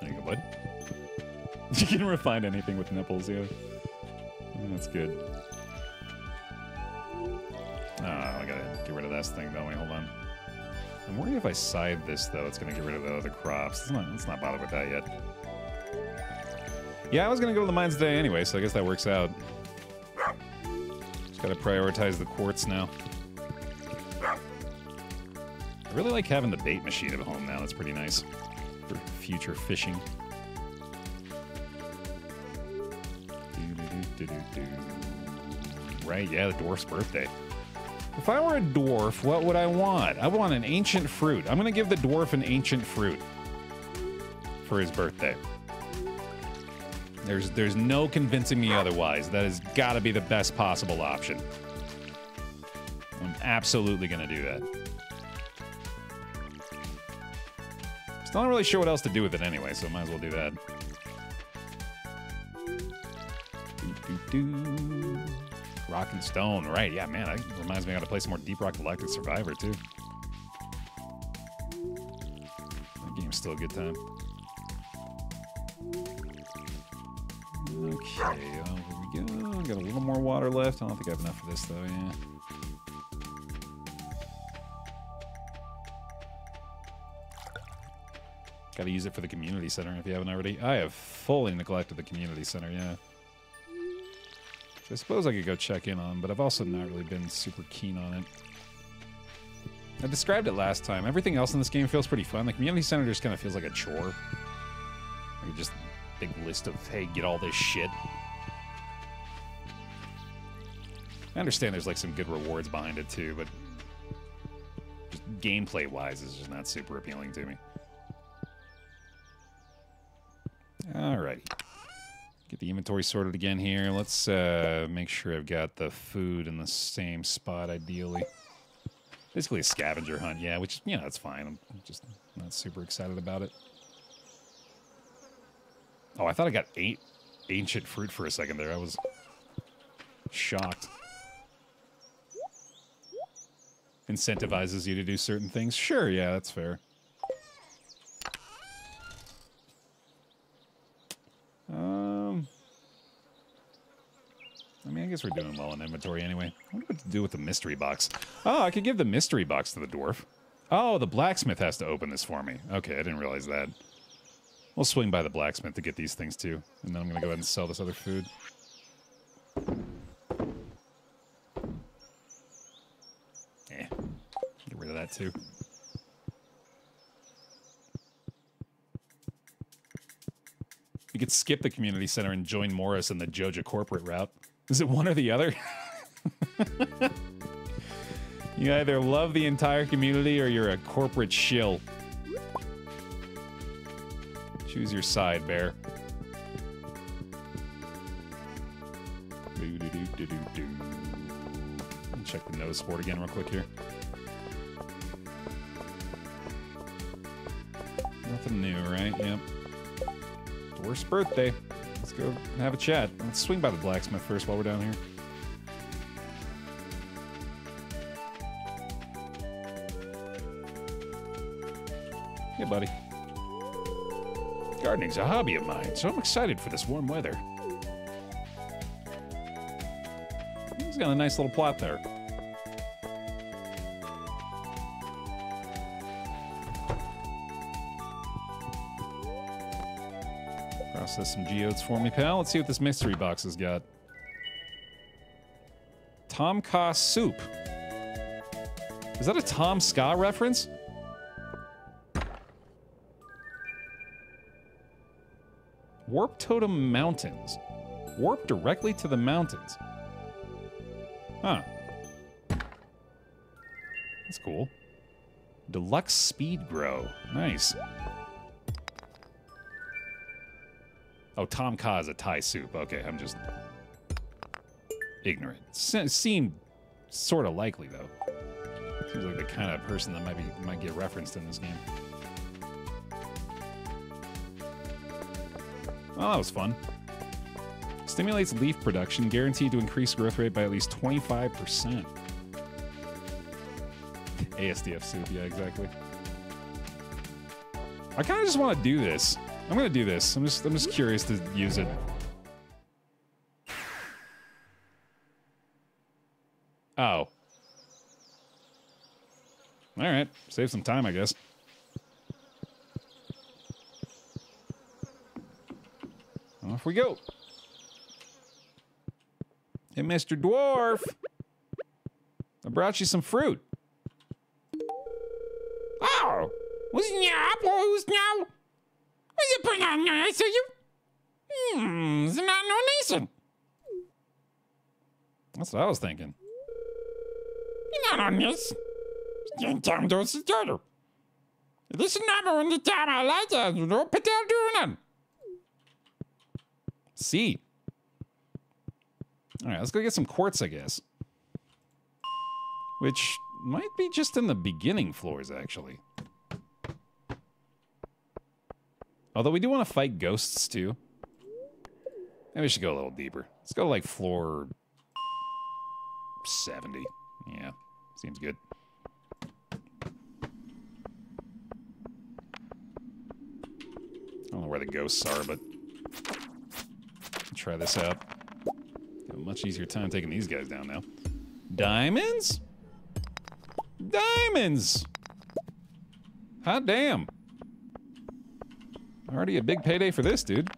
A: There you go, bud. You can refine anything with nipples, yeah. That's good. This thing, don't we? Hold on. I'm worried if I side this, though, it's gonna get rid of the other crops. Let's not, let's not bother with that yet. Yeah, I was gonna go to the mines today anyway, so I guess that works out. Just gotta prioritize the quartz now. I really like having the bait machine at home now. That's pretty nice for future fishing. Right, yeah, the dwarf's birthday. If I were a dwarf, what would I want? I want an ancient fruit. I'm gonna give the dwarf an ancient fruit for his birthday. There's there's no convincing me otherwise. That has got to be the best possible option. I'm absolutely gonna do that. Still not really sure what else to do with it anyway, so might as well do that. Do, do, do. Rock and Stone, right? Yeah, man, that reminds me I got to play some more Deep Rock Galactic Survivor too. That game's still a good time. Okay, over we go. Got a little more water left. I don't think I have enough of this though. Yeah. Got to use it for the community center if you haven't already. I have fully neglected the community center. Yeah. I suppose I could go check in on, but I've also not really been super keen on it. I described it last time. Everything else in this game feels pretty fun. The community center just kind of feels like a chore. Like just a big list of, hey, get all this shit. I understand there's like some good rewards behind it too, but gameplay wise, it's just not super appealing to me. Alrighty. Get the inventory sorted again here. Let's uh, make sure I've got the food in the same spot, ideally. Basically a scavenger hunt, yeah, which, you know, that's fine. I'm just not super excited about it. Oh, I thought I got eight ancient fruit for a second there. I was shocked. Incentivizes you to do certain things. Sure, yeah, that's fair. Um, I mean, I guess we're doing well in inventory anyway. I wonder what to do with the mystery box. Oh, I could give the mystery box to the dwarf. Oh, the blacksmith has to open this for me. Okay, I didn't realize that. We'll swing by the blacksmith to get these things too. And then I'm going to go ahead and sell this other food. Eh, get rid of that too. You could skip the community center and join Morris in the Joja corporate route. Is it one or the other? you either love the entire community or you're a corporate shill. Choose your side, Baer. Check the nose sport again real quick here. Nothing new, right? Yep. Worst birthday. Let's go have a chat. Let's swing by the blacksmith first while we're down here. Hey, buddy. Gardening's a hobby of mine, so I'm excited for this warm weather. He's got a nice little plot there. Process some geodes for me, pal. Let's see what this mystery box has got. Tom Kha soup. Is that a TomSka reference? Warp Totem Mountains. Warp directly to the mountains. Huh. That's cool. Deluxe Speed Grow. Nice. Oh, Tom Kha is a Thai soup. Okay, I'm just ignorant. Se- seemed sort of likely though. Seems like the kind of person that might be might get referenced in this game. Oh, that was fun. Stimulates leaf production, guaranteed to increase growth rate by at least 25%. ASDF soup, yeah, exactly. I kind of just want to do this. I'm gonna do this. I'm just I'm just curious to use it. Oh. All right, save some time, I guess. Off we go. Hey, Mr. Dwarf. I brought you some fruit. Oh, what's now, boys now? It put on I see you? Hmm, it's not no Nathan. That's what I was thinking. You're not on this. You're down to the starter. This is not on the time I like that. You know, put down doing it. See. All right, let's go get some quartz, I guess. Which might be just in the beginning floors, actually. Although we do want to fight ghosts, too. Maybe we should go a little deeper. Let's go to, like, floor 70. Yeah, seems good. I don't know where the ghosts are, but try this out. A much easier time taking these guys down now. Diamonds? Diamonds! Hot damn. Already a big payday for this, dude.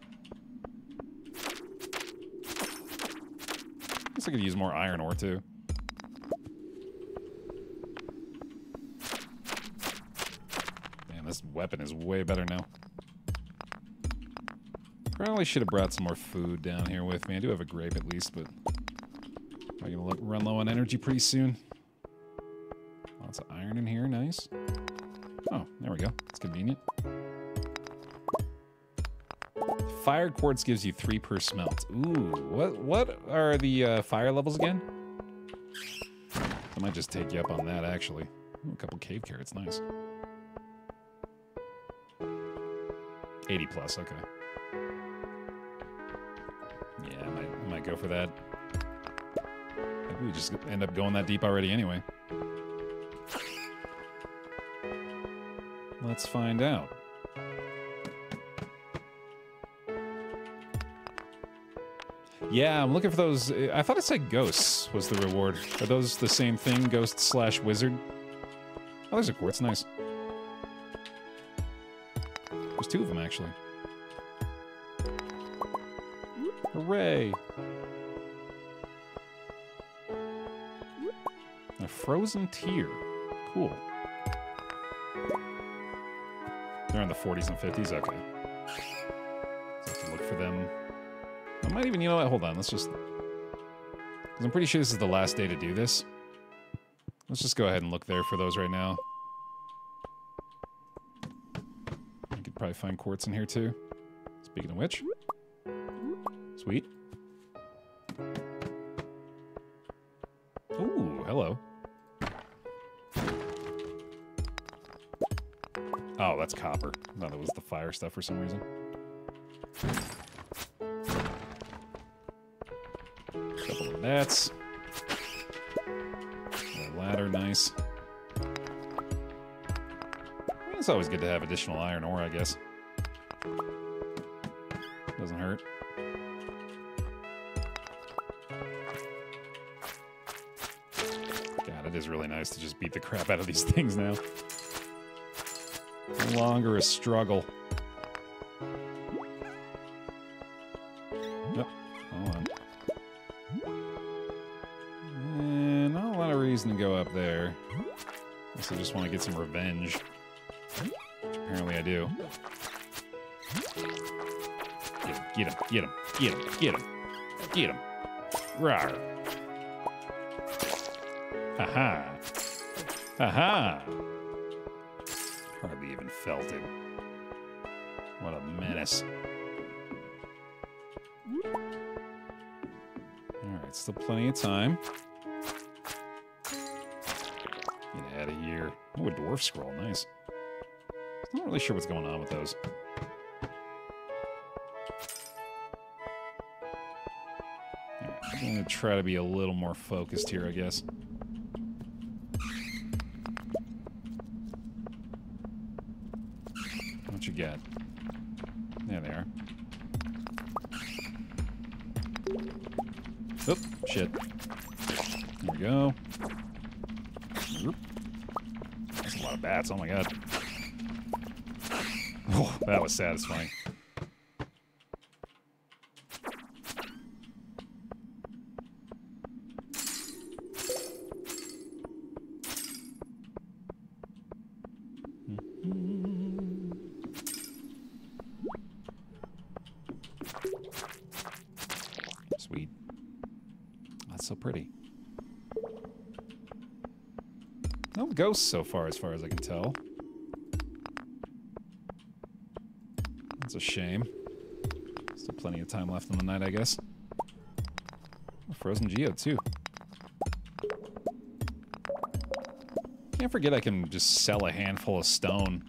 A: Guess I could use more iron ore, too. Man, this weapon is way better now. Probably should have brought some more food down here with me. I do have a grape at least, but I'm gonna run low on energy pretty soon. Lots of iron in here, nice. Oh, there we go. It's convenient. Fire quartz gives you three per smelt. Ooh, what what are the uh, fire levels again? I might just take you up on that actually. Ooh, a couple cave carrots, nice. 80 plus, okay. Yeah, I might, I might go for that. Maybe we just end up going that deep already anyway. Let's find out. Yeah, I'm looking for those. Uh, I thought it said ghosts was the reward. Are those the same thing, ghost slash wizard? Oh, there's a quartz. Nice. There's two of them, actually. Hooray! A frozen tear. Cool. They're in the 40s and 50s? Okay. I might even, you know what? Hold on. Let's just. Because I'm pretty sure this is the last day to do this. Let's just go ahead and look there for those right now. I could probably find quartz in here too. Speaking of which, sweet. Ooh, hello. Oh, that's copper. I thought it was the fire stuff for some reason. A ladder, nice. It's always good to have additional iron ore, I guess. Doesn't hurt. God, it is really nice to just beat the crap out of these things now. No longer a struggle. Get some revenge. Which apparently I do. Get him, get him, get him, get him, get him. Rawr. Ha ha. Ha ha. Hardly even felt it. What a menace. Alright, still plenty of time. Dwarf scroll. Nice. Not really sure what's going on with those. I'm gonna try to be a little more focused here, I guess. Satisfying. Sweet. That's so pretty. No ghosts so far, as far as I can tell. That's a shame. Still plenty of time left in the night, I guess. A frozen Geo, too. Can't forget I can just sell a handful of stone.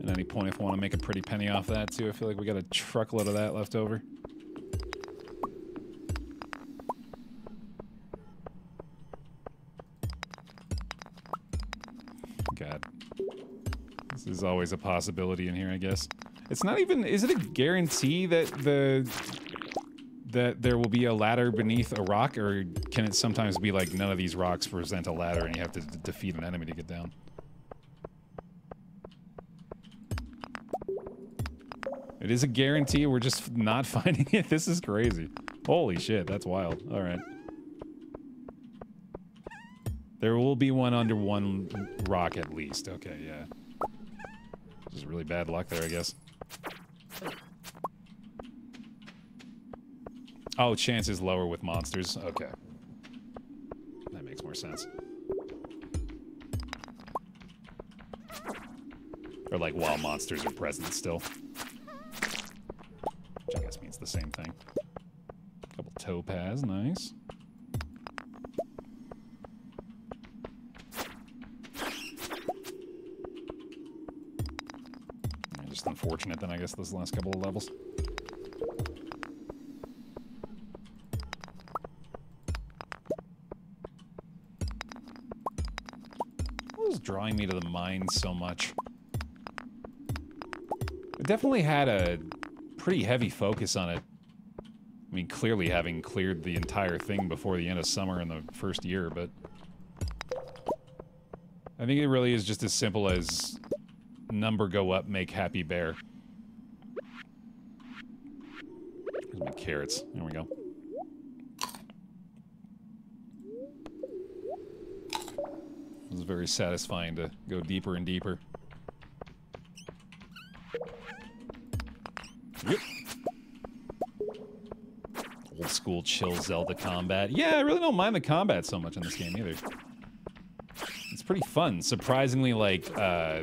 A: At any point if I want to make a pretty penny off that, too. I feel like we got a truckload of that left over. Is always a possibility in here, I guess. It's not even is it a guarantee that the that there will be a ladder beneath a rock or can it sometimes be like none of these rocks present a ladder and you have to defeat an enemy to get down? It is a guarantee. We're just not finding it. This is crazy. Holy shit, that's wild. All right. There will be one under one rock at least. Okay, yeah. Really bad luck there, I guess. Oh, chance is lower with monsters. Okay. That makes more sense. Or like while monsters are present still. Which I guess means the same thing. Couple topaz, nice. Yeah, Then I guess this last couple of levels. What was drawing me to the mine so much? It definitely had a pretty heavy focus on it. I mean, clearly having cleared the entire thing before the end of summer in the first year, but... I think it really is just as simple as number go up, make happy Baer. There's my carrots. There we go. It was very satisfying to go deeper and deeper. Yep. Old school chill Zelda combat. Yeah, I really don't mind the combat so much in this game either. It's pretty fun. Surprisingly, like, uh,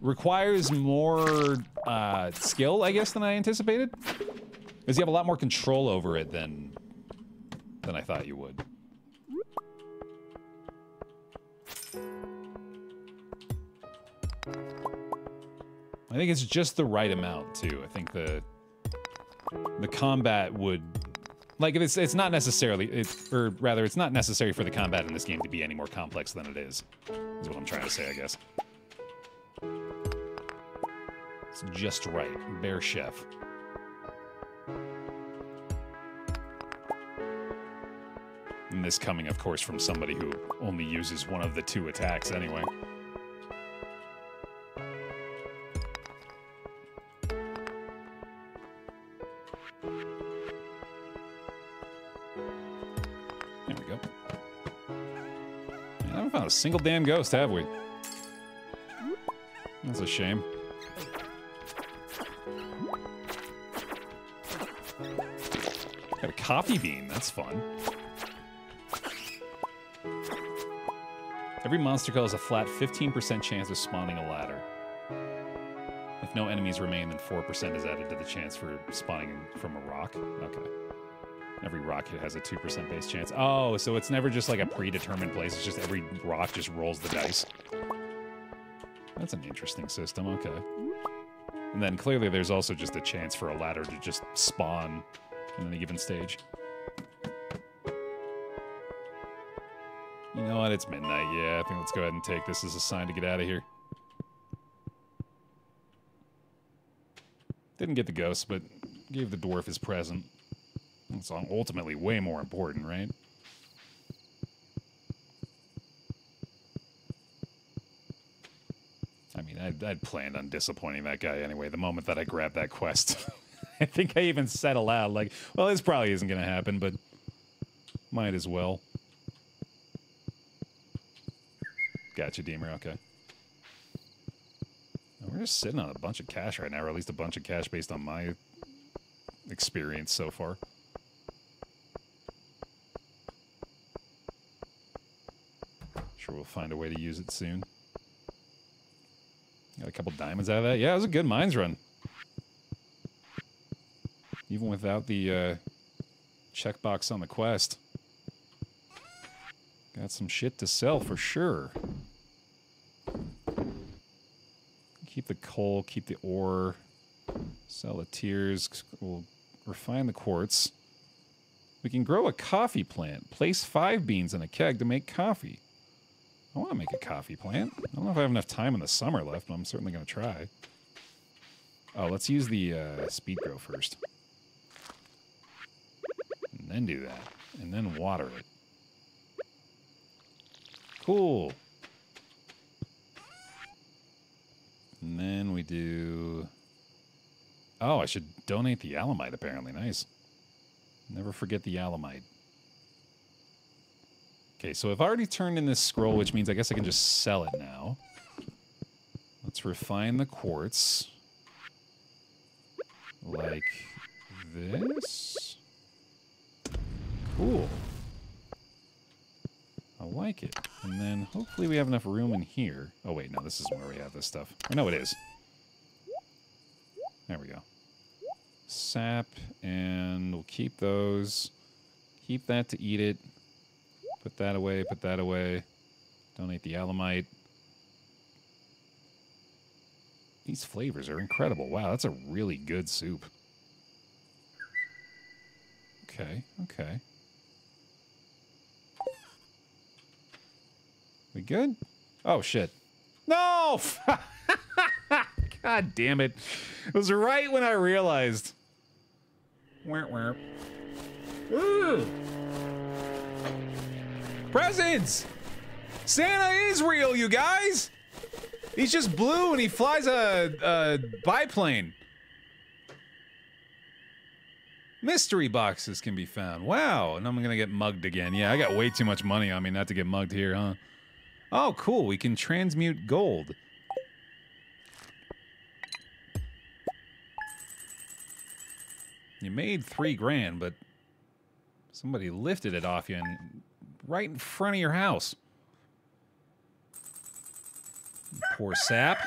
A: requires more uh, skill, I guess, than I anticipated. Because you have a lot more control over it than than I thought you would. I think it's just the right amount too. I think the the combat would like it's it's not necessarily it or rather it's not necessary for the combat in this game to be any more complex than it is. Is what I'm trying to say, I guess. It's just right. Baer chef. And this coming, of course, from somebody who only uses one of the two attacks anyway. There we go. I haven't found a single damn ghost, have we? That's a shame. Coffee bean. That's fun. Every monster kill has a flat 15% chance of spawning a ladder. If no enemies remain, then 4% is added to the chance for spawning from a rock. Okay. Every rock has a 2% base chance. Oh, so it's never just like a predetermined place. It's just every rock just rolls the dice. That's an interesting system. Okay. And then clearly there's also just a chance for a ladder to just spawn in any given stage. You know what? It's midnight. Yeah, I think let's go ahead and take this as a sign to get out of here. Didn't get the ghost, but gave the dwarf his present. It's ultimately way more important, right? I mean, I'd, I'd planned on disappointing that guy anyway the moment that I grabbed that quest. I think I even said aloud, like, well, this probably isn't going to happen, but might as well. Gotcha, Deemer. Okay. We're just sitting on a bunch of cash right now, or at least a bunch of cash based on my experience so far. Sure, we'll find a way to use it soon. Got a couple diamonds out of that. Yeah, it was a good mines run. Even without the uh, checkbox on the quest. Got some shit to sell for sure. Keep the coal, keep the ore, sell the tears. We'll refine the quartz. We can grow a coffee plant. Place five beans in a keg to make coffee. I want to make a coffee plant. I don't know if I have enough time in the summer left, but I'm certainly going to try. Oh, let's use the uh, speed grow first. And then do that. And then water it. Cool. And then we do... Oh, I should donate the alamite, apparently. Nice. Never forget the alamite. Okay, so I've already turned in this scroll, which means I guess I can just sell it now. Let's refine the quartz. Like this. Cool. I like it. And then hopefully we have enough room in here. Oh, wait, no, this isn't where we have this stuff. Or no, it is. There we go. Sap, and we'll keep those. Keep that to eat it. Put that away, put that away. Donate the alamite. These flavors are incredible. Wow, that's a really good soup. Okay, okay. We good? Oh, shit. No! God damn it. It was right when I realized. Where, where? Ooh. Presents! Santa is real, you guys! He's just blue and he flies a, a biplane. Mystery boxes can be found. Wow, and I'm gonna get mugged again. Yeah, I got way too much money on me not to get mugged here, huh? Oh, cool. We can transmute gold. You made three grand, but somebody lifted it off you and right in front of your house. Poor sap.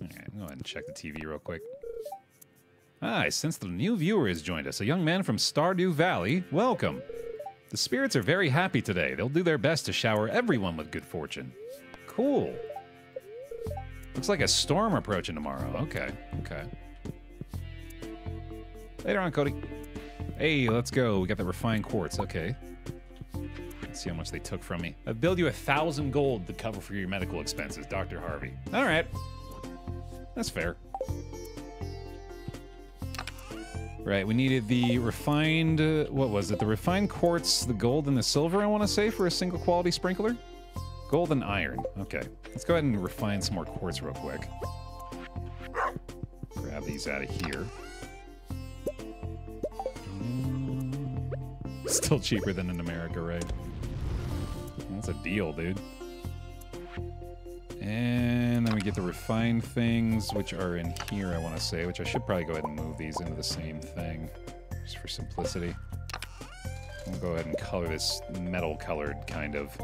A: All right, Go ahead and check the TV real quick. Ah, I sense the new viewer has joined us. A young man from Stardew Valley. Welcome. The spirits are very happy today. They'll do their best to shower everyone with good fortune. Cool. Looks like a storm approaching tomorrow. Okay, okay. Later on, Cody. Hey, let's go. We got the refined quartz. Okay. Let's see how much they took from me. I billed you a thousand gold to cover for your medical expenses, Dr. Harvey. All right. That's fair. Right, we needed the refined, uh, what was it? The refined quartz, the gold, and the silver, I want to say, for a single quality sprinkler? Gold and iron. Okay. Let's go ahead and refine some more quartz real quick. Grab these out of here. Still cheaper than in America, right? That's a deal, dude. And then we get the refined things, which are in here, I want to say, which I should probably go ahead and move these into the same thing, just for simplicity. We'll go ahead and color this metal colored, kind of,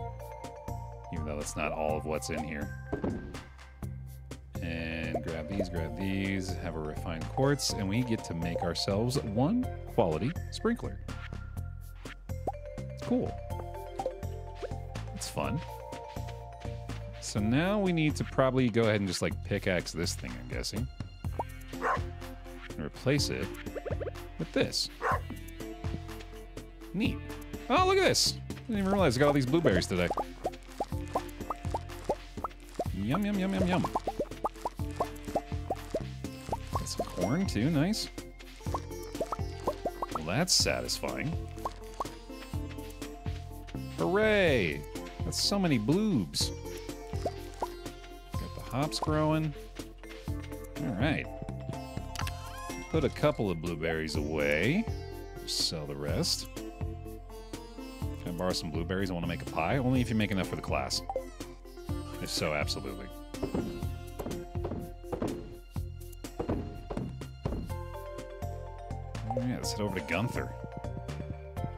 A: even though that's not all of what's in here. And grab these, grab these, have a refined quartz, and we get to make ourselves one quality sprinkler. It's cool. It's fun. So now we need to probably go ahead and just like pickaxe this thing, I'm guessing. And replace it with this. Neat. Oh, look at this. I Didn't even realize I got all these blueberries today. Yum, yum, yum, yum, yum. Got some corn too, nice. Well, that's satisfying. Hooray! That's so many bloobs hops growing. All right. Put a couple of blueberries away. Sell the rest. Can I borrow some blueberries? I want to make a pie. Only if you make enough for the class. If so, absolutely. All right, let's head over to Gunther.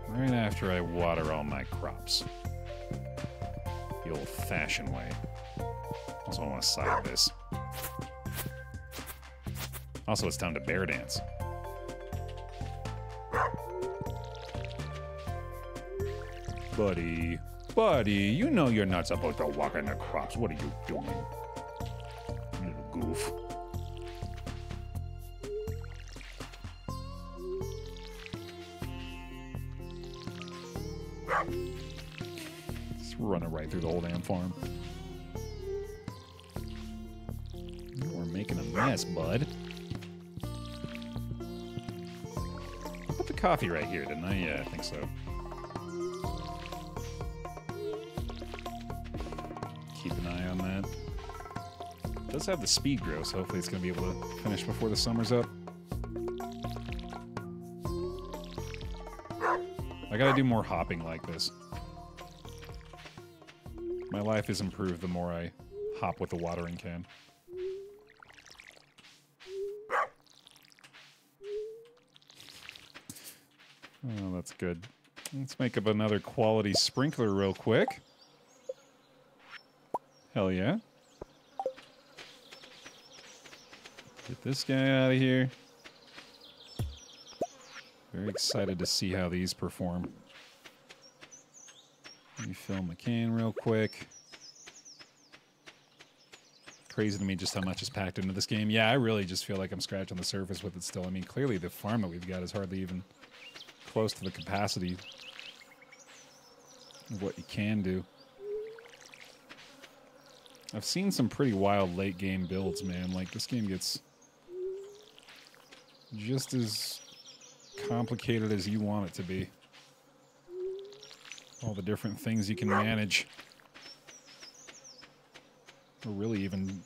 A: Right after I water all my crops. The old-fashioned way. Also, I want to side this. Also, it's time to bear dance. Buddy, buddy, you know you're not supposed to walk in the crops. What are you doing? Little goof. Coffee right here, didn't I? Yeah, I think so. Keep an eye on that. It does have the speed grow, so hopefully it's going to be able to finish before the summer's up. I gotta do more hopping like this. My life is improved the more I hop with the watering can. Oh, that's good. Let's make up another quality sprinkler real quick. Hell yeah. Get this guy out of here. Very excited to see how these perform. Refill my can real quick. Crazy to me just how much is packed into this game. Yeah, I really just feel like I'm scratching the surface with it still. I mean, clearly the farm that we've got is hardly even close to the capacity of what you can do. I've seen some pretty wild late game builds, man. Like, this game gets just as complicated as you want it to be. All the different things you can manage. Or really even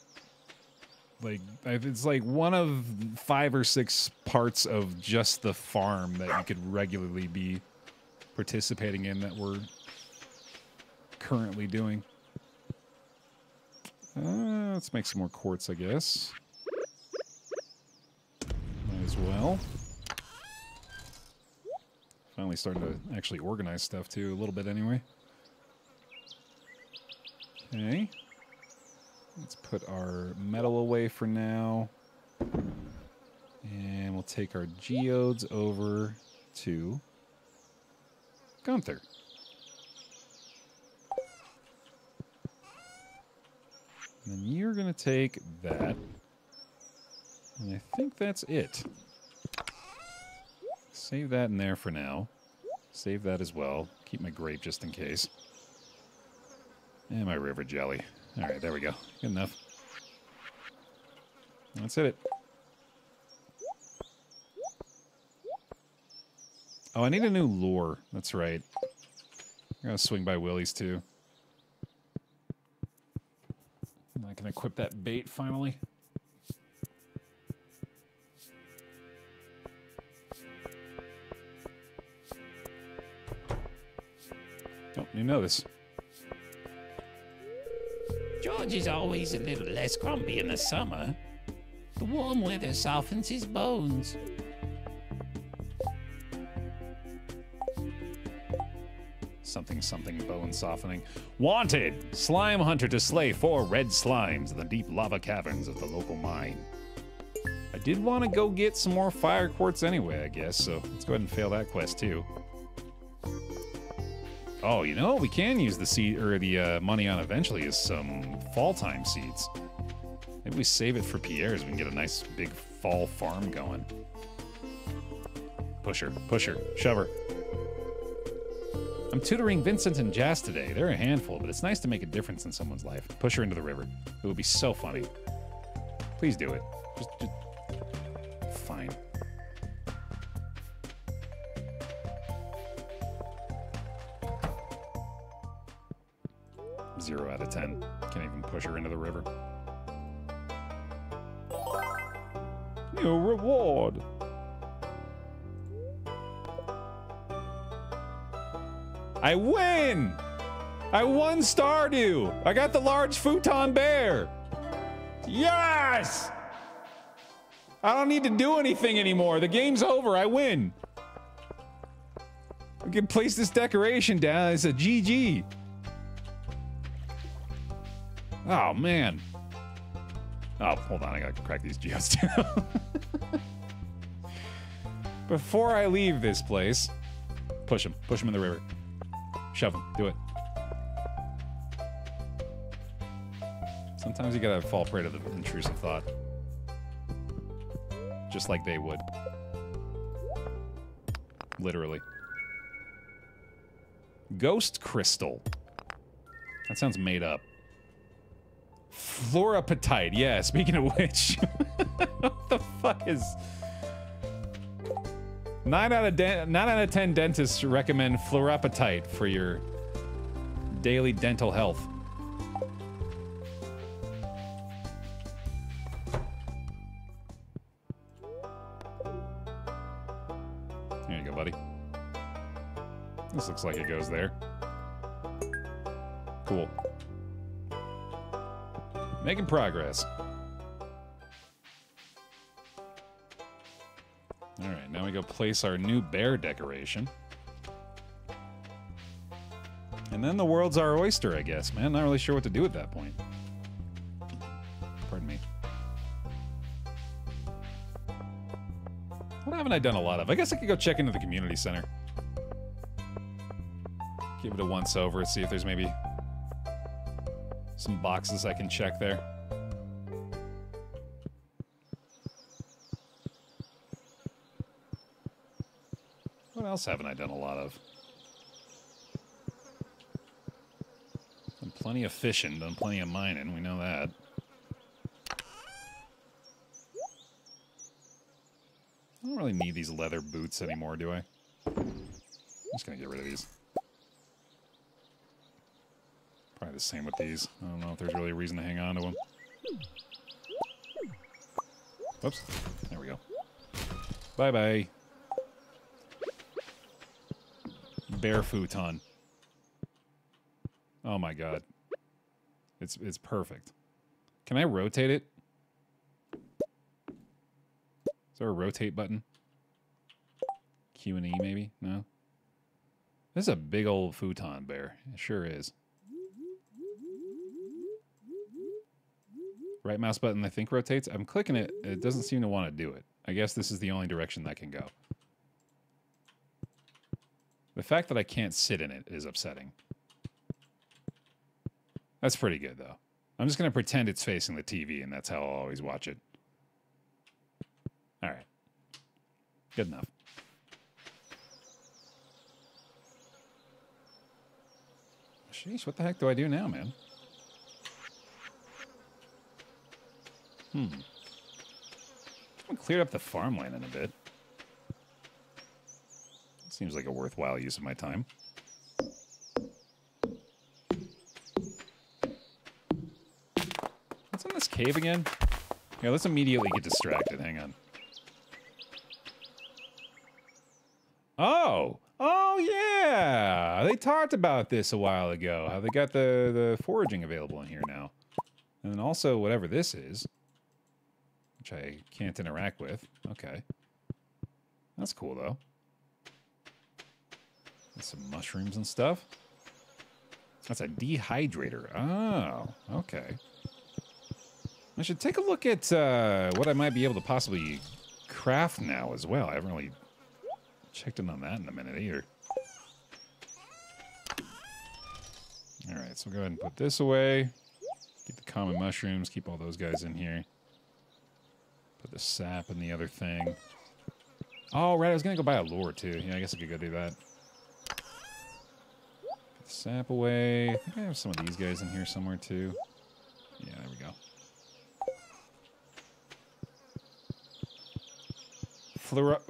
A: like it's like one of five or six parts of just the farm that you could regularly be participating in that we're currently doing. Uh, let's make some more quartz, I guess. Might as well. Finally starting to actually organize stuff too, a little bit anyway. Okay. Let's put our metal away for now. And we'll take our geodes over to Gunther. And then you're going to take that. And I think that's it. Save that in there for now. Save that as well. Keep my grape just in case. And my river jelly. All right, there we go. Good enough. Let's hit it. Oh, I need a new lure. That's right. I'm going to swing by Willy's too. I can equip that bait finally. Oh, you know this.
C: Is always a little less grumpy in the summer. The warm weather softens his bones.
A: Something, something, bone softening. Wanted! Slime hunter to slay four red slimes in the deep lava caverns of the local mine. I did want to go get some more fire quartz anyway, I guess, so let's go ahead and fail that quest too. Oh, you know, we can use the seed or the uh, money on eventually is some fall time seeds. Maybe we save it for Pierre's. We can get a nice big fall farm going. Push her, push her, shove her. I'm tutoring Vincent and Jas today. They're a handful, but it's nice to make a difference in someone's life. Push her into the river. It would be so funny. Please do it. Just, just Won Stardew! I got the large futon bear! Yes! I don't need to do anything anymore. The game's over. I win. We can place this decoration down. It's a GG. Oh, man. Oh, hold on. I gotta crack these geodes too. Before I leave this place, push him. Push him in the river. Shove him. Do it. Sometimes you gotta fall prey to the intrusive thought. Just like they would. Literally. Ghost crystal. That sounds made up. Fluorapatite. Yeah, speaking of which. what the fuck is... Nine out of nine out of ten dentists recommend fluorapatite for your daily dental health. There you go, buddy. This looks like it goes there. Cool. Making progress. All right, now we go place our new bear decoration. And then the world's our oyster, I guess, man. Not really sure what to do at that point. Haven't I done a lot of? I guess I could go check into the community center. Give it a once over, see if there's maybe some boxes I can check there. What else haven't I done a lot of? Done plenty of fishing, done plenty of mining, we know that. Need these leather boots anymore, do I? I'm just gonna get rid of these. Probably the same with these. I don't know if there's really a reason to hang on to them. Whoops. There we go. Bye-bye. Bear futon. Oh my god. It's it's perfect. Can I rotate it? Is there a rotate button? Q and E maybe? No? This is a big old futon bear. It sure is. Right mouse button, I think, rotates. I'm clicking it. It doesn't seem to want to do it. I guess this is the only direction that can go. The fact that I can't sit in it is upsetting. That's pretty good, though. I'm just going to pretend it's facing the TV, and that's how I'll always watch it. All right. Good enough. Sheesh, what the heck do I do now, man? Hmm. I'm cleared up the farmland in a bit. Seems like a worthwhile use of my time. What's in this cave again? Yeah, let's immediately get distracted. Hang on. Oh, yeah! They talked about this a while ago. How they got the, the foraging available in here now. And then also whatever this is. Which I can't interact with. Okay. That's cool, though. There's some mushrooms and stuff. That's a dehydrator. Oh, okay. I should take a look at uh, what I might be able to possibly craft now as well. I haven't really checked in on that in a minute either. All right, so we'll go ahead and put this away. Keep the common mushrooms, keep all those guys in here. Put the sap in the other thing. Oh, right, I was going to go buy a lure too. Yeah, I guess I could go do that. The sap away. I think I have some of these guys in here somewhere too. Yeah, there we go. Fluoro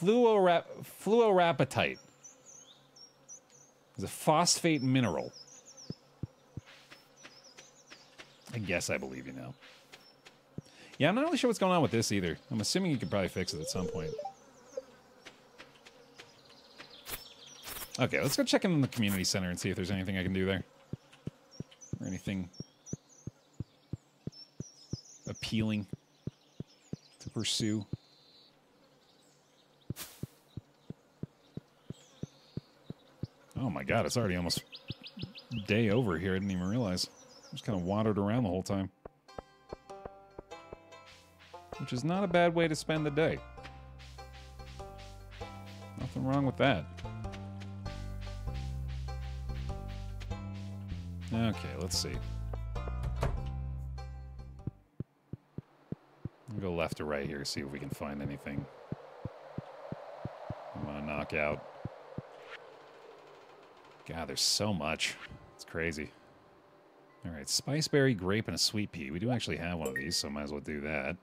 A: fluorap fluorapatite is a phosphate mineral. I guess I believe you now. Yeah, I'm not really sure what's going on with this either. I'm assuming you could probably fix it at some point. Okay, let's go check in the community center and see if there's anything I can do there. Or anything appealing to pursue. Oh my god, it's already almost day over here. I didn't even realize. Just kind of wandered around the whole time. Which is not a bad way to spend the day. Nothing wrong with that. Okay, let's see. We'll go left to right here, see if we can find anything. I want to knock out. God, there's so much. It's crazy. All right, spiceberry, grape, and a sweet pea. We do actually have one of these, so might as well do that.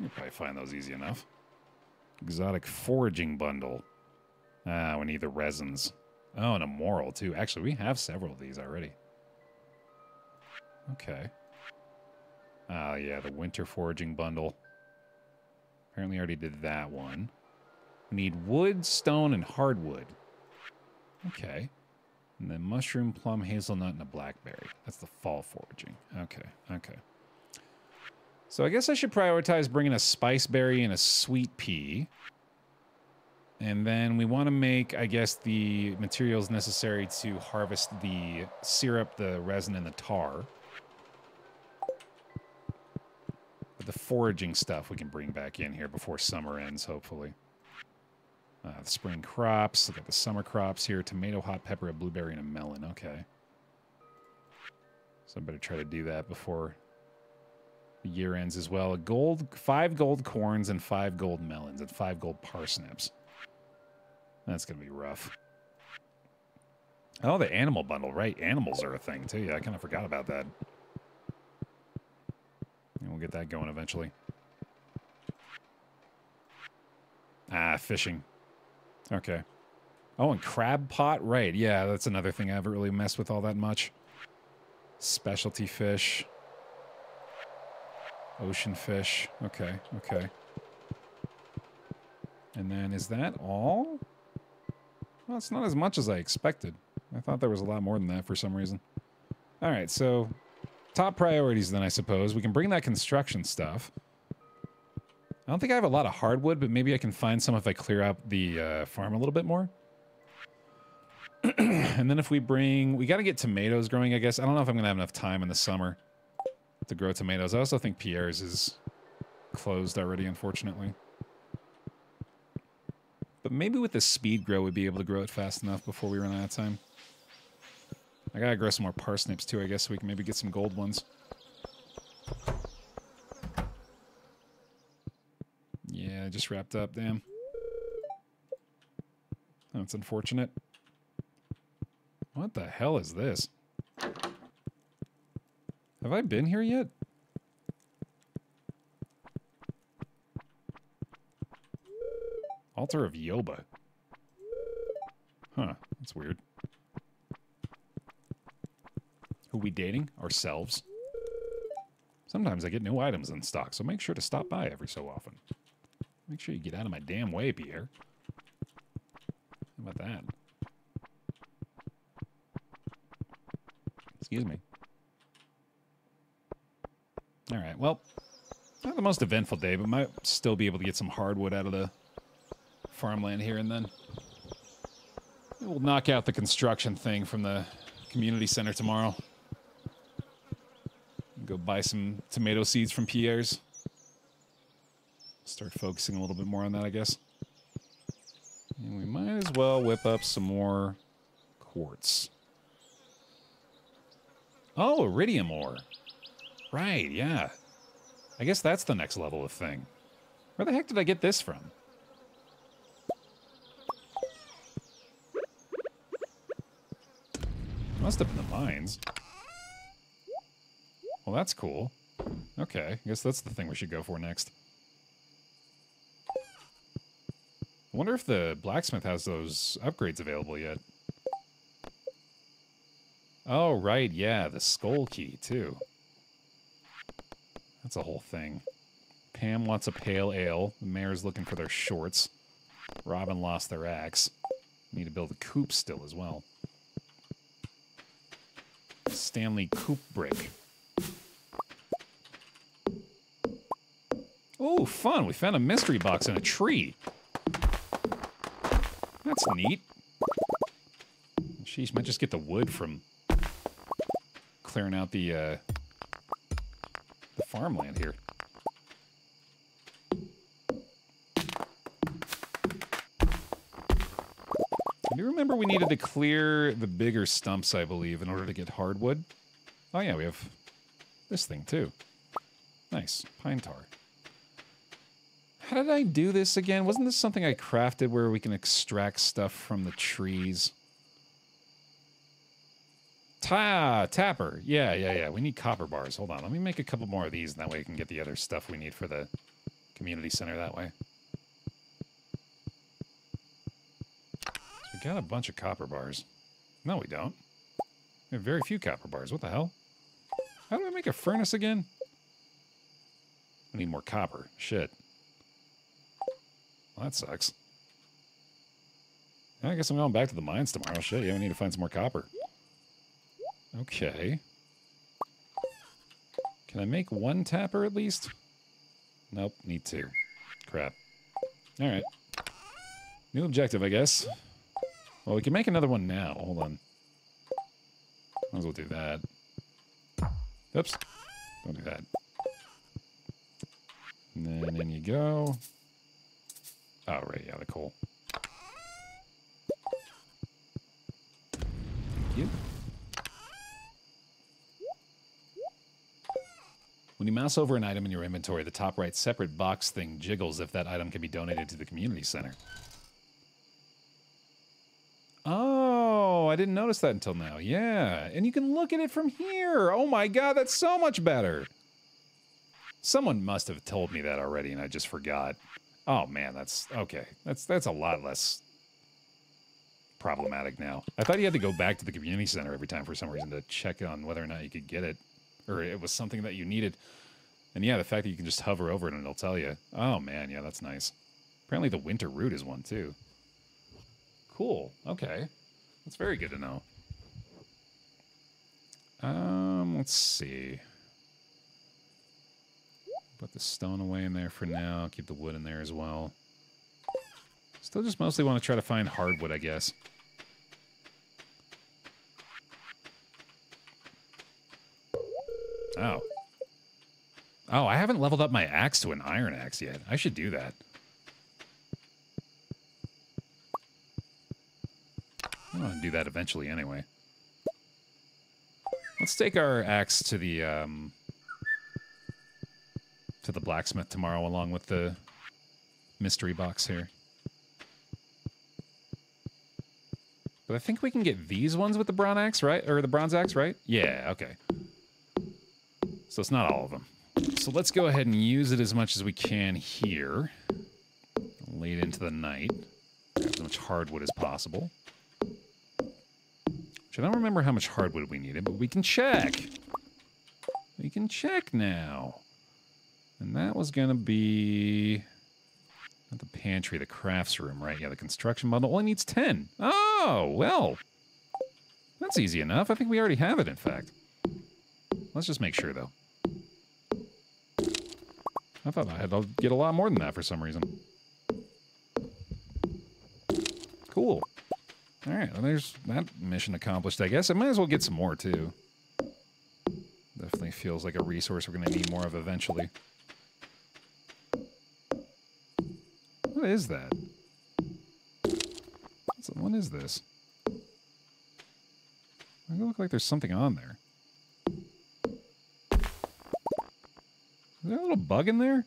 A: You'll probably find those easy enough. Exotic foraging bundle. Ah, we need the resins. Oh, and a morel, too. Actually, we have several of these already. Okay. Ah, yeah, the winter foraging bundle. Apparently, already did that one. We need wood, stone, and hardwood. Okay. And then mushroom, plum, hazelnut, and a blackberry. That's the fall foraging. Okay, okay. So I guess I should prioritize bringing a spiceberry and a sweet pea. And then we want to make, I guess, the materials necessary to harvest the syrup, the resin, and the tar. But the foraging stuff we can bring back in here before summer ends, hopefully. Uh, the spring crops. Look at the summer crops here. Tomato, hot pepper, a blueberry, and a melon. Okay. So I better try to do that before the year ends as well. A gold, five gold corns and five gold melons and five gold parsnips. That's going to be rough. Oh, the animal bundle, right? Animals are a thing, too. Yeah, I kind of forgot about that. And we'll get that going eventually. Ah, fishing. Okay. Oh, and crab pot, right. Yeah, that's another thing I haven't really messed with all that much. Specialty fish. Ocean fish. Okay, okay. And then is that all? Well, it's not as much as I expected. I thought there was a lot more than that for some reason. All right, so top priorities then, I suppose. We can bring that construction stuff. I don't think I have a lot of hardwood, but maybe I can find some if I clear out the uh, farm a little bit more. and then if we bring... We got to get tomatoes growing, I guess. I don't know if I'm going to have enough time in the summer to grow tomatoes. I also think Pierre's is closed already, unfortunately. But maybe with the speed grow, we'd be able to grow it fast enough before we run out of time. I gotta grow some more parsnips too, I guess, so we can maybe get some gold ones. Yeah, I just wrapped up, damn. That's unfortunate. What the hell is this? Have I been here yet? Altar of Yoba. Huh, that's weird. Who we dating? Ourselves. Sometimes I get new items in stock, so make sure to stop by every so often. Make sure you get out of my damn way, Pierre. How about that? Excuse me. All right, well, not the most eventful day, but might still be able to get some hardwood out of the farmland here and then. We'll knock out the construction thing from the community center tomorrow. Go buy some tomato seeds from Pierre's. Start focusing a little bit more on that, I guess. And we might as well whip up some more quartz. Oh, iridium ore. Right, yeah. I guess that's the next level of thing. Where the heck did I get this from? Must have been the mines. Well, that's cool. Okay, I guess that's the thing we should go for next. I wonder if the blacksmith has those upgrades available yet. Oh, right, yeah, the skull key, too. That's a whole thing. Pam wants a pale ale. The mayor's looking for their shorts. Robin lost their axe. Need to build a coop still as well. Stanley coop brick. Oh, fun. We found a mystery box in a tree. That's neat. Sheesh, might just get the wood from clearing out the uh, the farmland here. Do remember we needed to clear the bigger stumps, I believe, in order to get hardwood. Oh yeah, we have this thing too. Nice, pine tar. How did I do this again? Wasn't this something I crafted where we can extract stuff from the trees? Ta tapper. Yeah, yeah, yeah. We need copper bars. Hold on. Let me make a couple more of these, and that way we can get the other stuff we need for the community center that way. We got a bunch of copper bars. No, we don't. We have very few copper bars. What the hell? How do I make a furnace again? I need more copper. Shit. That sucks. I guess I'm going back to the mines tomorrow. Shit, yeah, we need to find some more copper. Okay. Can I make one tapper at least? Nope, need two. Crap. Alright. New objective, I guess. Well, we can make another one now. Hold on. Might as well do that. Oops. Don't do that. And then in you go. Oh, right, yeah, the coal. Thank you. When you mouse over an item in your inventory, the top right separate box thing jiggles if that item can be donated to the community center. Oh, I didn't notice that until now. Yeah, and you can look at it from here. Oh my god, that's so much better. Someone must have told me that already and I just forgot. Oh man, that's okay. That's that's a lot less problematic now. I thought you had to go back to the community center every time for some reason to check on whether or not you could get it or it was something that you needed. And yeah, the fact that you can just hover over it and it'll tell you. Oh man, yeah, that's nice. Apparently the winter root is one too. Cool. Okay. That's very good to know. Um, let's see. Put the stone away in there for now. Keep the wood in there as well. Still just mostly want to try to find hardwood, I guess. Oh. Oh, I haven't leveled up my axe to an iron axe yet. I should do that. I want to do that eventually anyway. Let's take our axe to the um, to the blacksmith tomorrow, along with the mystery box here. But I think we can get these ones with the bronze axe, right? Or the bronze axe, right? Yeah, okay. So it's not all of them. So let's go ahead and use it as much as we can here. Late into the night. Grab as much hardwood as possible. Which I don't remember how much hardwood we needed, but we can check. We can check now. And that was going to be... Not the pantry, the crafts room, right? Yeah, the construction bundle only needs 10. Oh, well. That's easy enough. I think we already have it, in fact. Let's just make sure, though. I thought I had to get a lot more than that for some reason. Cool. All right, well, there's that mission accomplished, I guess. I might as well get some more, too. Definitely feels like a resource we're going to need more of eventually. What is that? What is this? It look like there's something on there. Is there a little bug in there?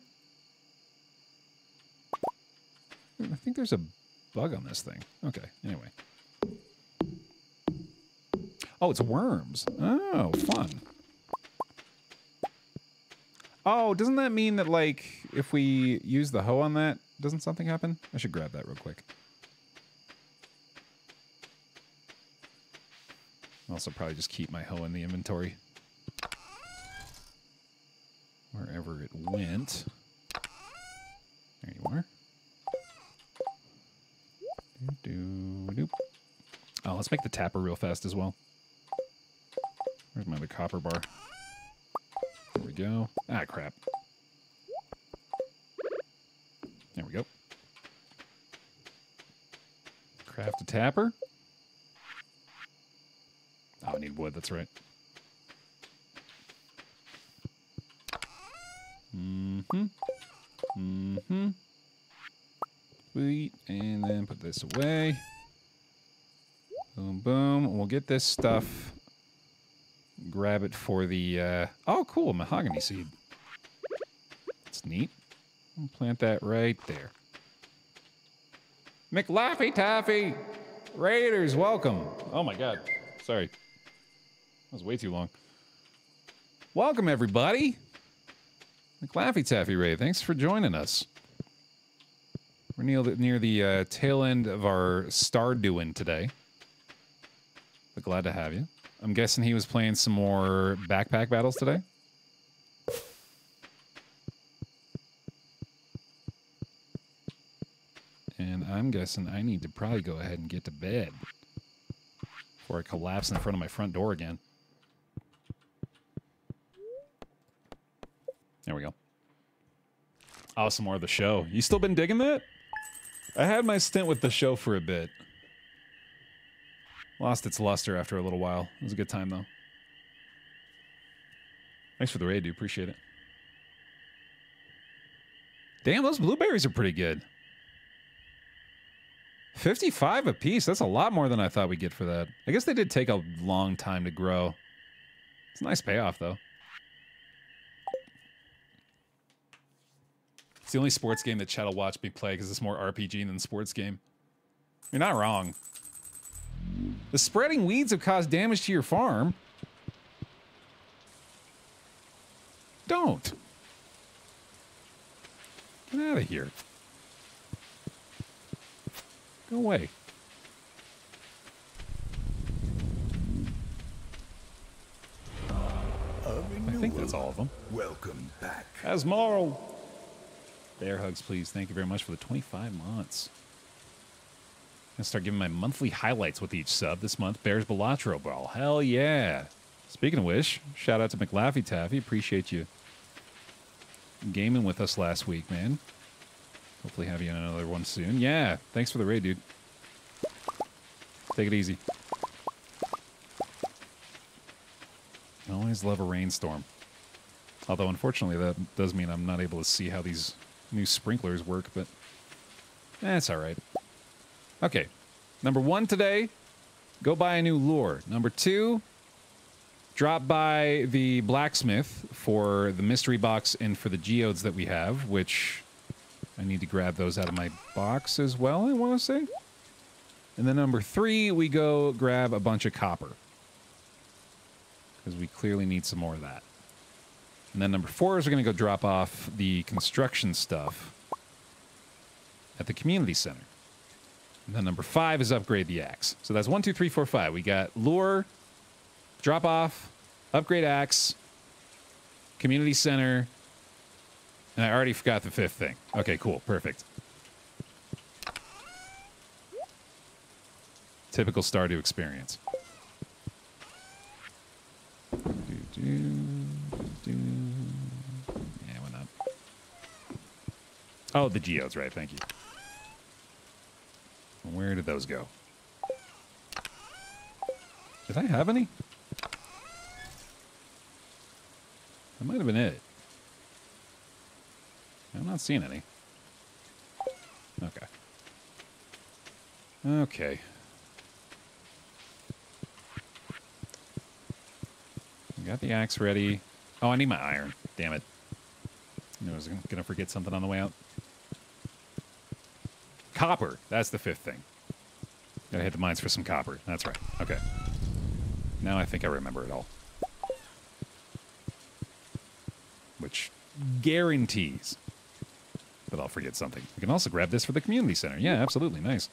A: I think there's a bug on this thing. Okay, anyway. Oh, it's worms. Oh, fun. Oh, doesn't that mean that, like, if we use the hoe on that, doesn't something happen? I should grab that real quick. Also, probably just keep my hoe in the inventory. Wherever it went. There you are. Doo -doo. Oh, let's make the tapper real fast as well. Where's my other copper bar? There we go. Ah, crap. There we go. A tapper. Oh, I need wood, that's right. Mm-hmm. Mm-hmm. Sweet. And then put this away. Boom, boom. We'll get this stuff. Grab it for the, uh... Oh, cool, mahogany seed. That's neat. I'll plant that right there. McLaffy Taffy! Raiders, welcome. Oh my god. Sorry. That was way too long. Welcome, everybody. McLaffy Taffy Ray, thanks for joining us. We're near the, near the uh, tail end of our Stardew today. But glad to have you. I'm guessing he was playing some more backpack battles today. And I need to probably go ahead and get to bed before I collapse in front of my front door again. There we go. Oh, some more of the show. You still been digging that? I had my stint with the show for a bit. Lost its luster after a little while. It was a good time, though. Thanks for the raid, dude. Appreciate it. Damn, those blueberries are pretty good. 55 a piece. That's a lot more than I thought we'd get for that. I guess they did take a long time to grow. It's a nice payoff, though. It's the only sports game that Chad will watch me play because it's more RPG than sports game. You're not wrong. The spreading weeds have caused damage to your farm. Don't. Get out of here. Go away. I think that's all of them.
B: Welcome back.
A: Asmaro. Bear hugs, please. Thank you very much for the 25 months. I'm gonna start giving my monthly highlights with each sub this month. Bears Balatro Brawl. Hell yeah. Speaking of which, shout out to McLaffy Taffy. Appreciate you gaming with us last week, man. Hopefully have you in another one soon. Yeah, thanks for the raid, dude. Take it easy. I always love a rainstorm. Although, unfortunately, that does mean I'm not able to see how these new sprinklers work, but eh, that's all right. Okay. Number one today, go buy a new lure. Number two, drop by the blacksmith for the mystery box and for the geodes that we have, which I need to grab those out of my box as well, I want to say. And then number three, we go grab a bunch of copper. Because we clearly need some more of that. And then number four is we're going to go drop off the construction stuff at the community center. And then number five is upgrade the axe. So that's one, two, three, four, five. We got lure, drop off, upgrade axe, community center, and I already forgot the fifth thing. Okay, cool, perfect. Typical Stardew experience. Yeah, why not? Oh, the geodes, right? Thank you. Where did those go? Did I have any? That might have been it. I'm not seeing any. Okay. Okay. Got the axe ready. Oh, I need my iron. Damn it. I was going to forget something on the way out. Copper. That's the fifth thing. Gotta hit the mines for some copper. That's right. Okay. Now I think I remember it all. Which guarantees that I'll forget something. We can also grab this for the community center. Yeah, absolutely. Nice.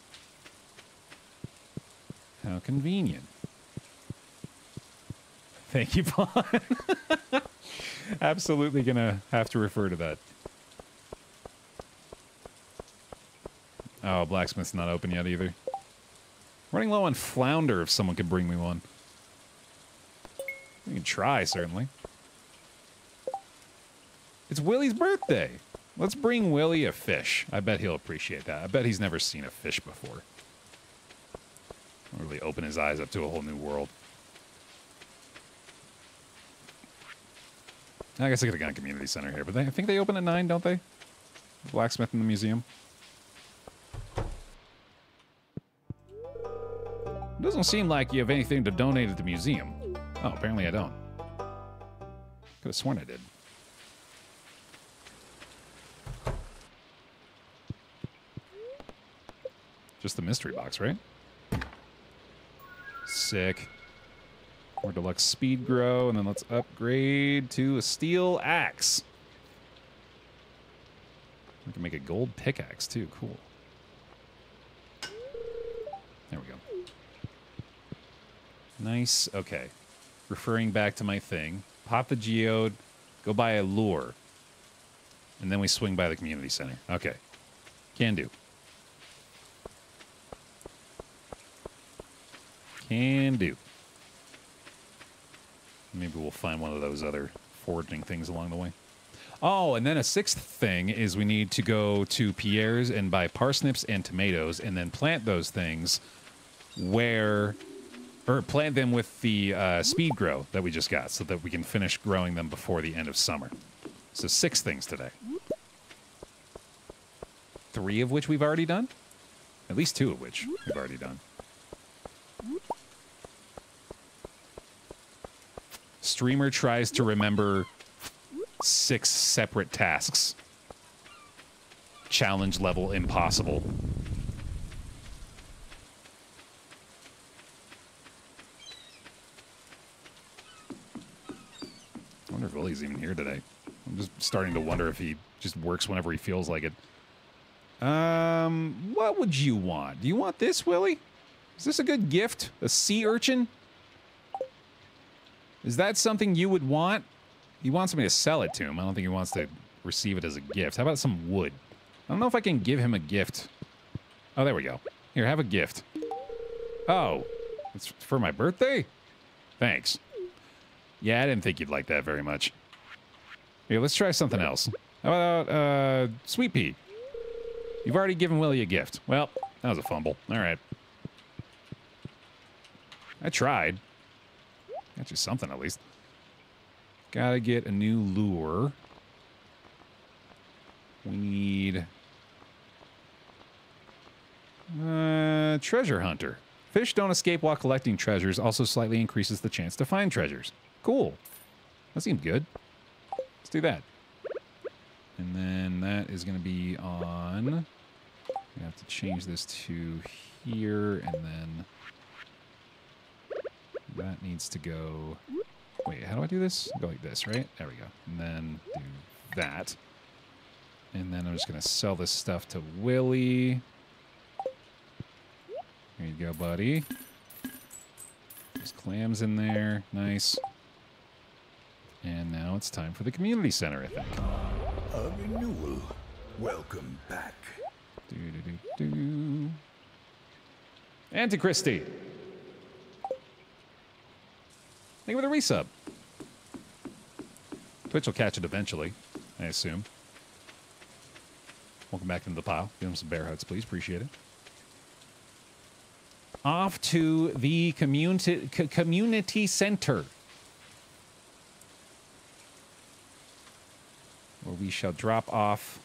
A: How convenient. Thank you, Vaughn. absolutely gonna have to refer to that. Oh, blacksmith's not open yet either. Running low on flounder if someone could bring me one. We can try, certainly. It's Willy's birthday. Let's bring Willy a fish. I bet he'll appreciate that. I bet he's never seen a fish before. Really open his eyes up to a whole new world. I guess I could have gone to community center here, but they, I think they open at 9, don't they? Blacksmith in the museum. Doesn't seem like you have anything to donate at the museum. Oh, apparently I don't. Could have sworn I did. Just the mystery box, right? Sick. More deluxe speed grow, and then let's upgrade to a steel axe. We can make a gold pickaxe too. Cool. There we go. Nice. Okay. Referring back to my thing. Pop the geode. Go buy a lure. And then we swing by the community center. Okay. Can do. Can do. Maybe we'll find one of those other foraging things along the way. Oh, and then a sixth thing is we need to go to Pierre's and buy parsnips and tomatoes and then plant those things where, or plant them with the uh, speed grow that we just got so that we can finish growing them before the end of summer. So six things today. Three of which we've already done? At least two of which we've already done. Streamer tries to remember six separate tasks. Challenge level impossible. I wonder if Willy's even here today. I'm just starting to wonder if he just works whenever he feels like it. Um, what would you want? Do you want this, Willie? Is this a good gift? A sea urchin? Is that something you would want? He wants me to sell it to him. I don't think he wants to receive it as a gift. How about some wood? I don't know if I can give him a gift. Oh, there we go. Here, have a gift. Oh, it's for my birthday? Thanks. Yeah, I didn't think you'd like that very much. Here, let's try something else. How about, uh, Sweet Pea? You've already given Willy a gift. Well, that was a fumble. All right. I tried. Got you something at least. Gotta get a new lure. We need uh, treasure hunter. Fish don't escape while collecting treasures. Also slightly increases the chance to find treasures. Cool. That seems good. Let's do that. And then that is going to be on. We have to change this to here, and then that needs to go. Wait, how do I do this? Go like this, right? There we go. And then do that. And then I'm just going to sell this stuff to Willy. There you go, buddy. There's clams in there. Nice. And now it's time for the community center, I think.
B: A renewal. Welcome back.
A: Do, do, do, do. Antichristy. Thank you for the resub. Twitch will catch it eventually, I assume. Welcome back into the pile. Give him some bear hugs, please. Appreciate it. Off to the community community center, where we shall drop off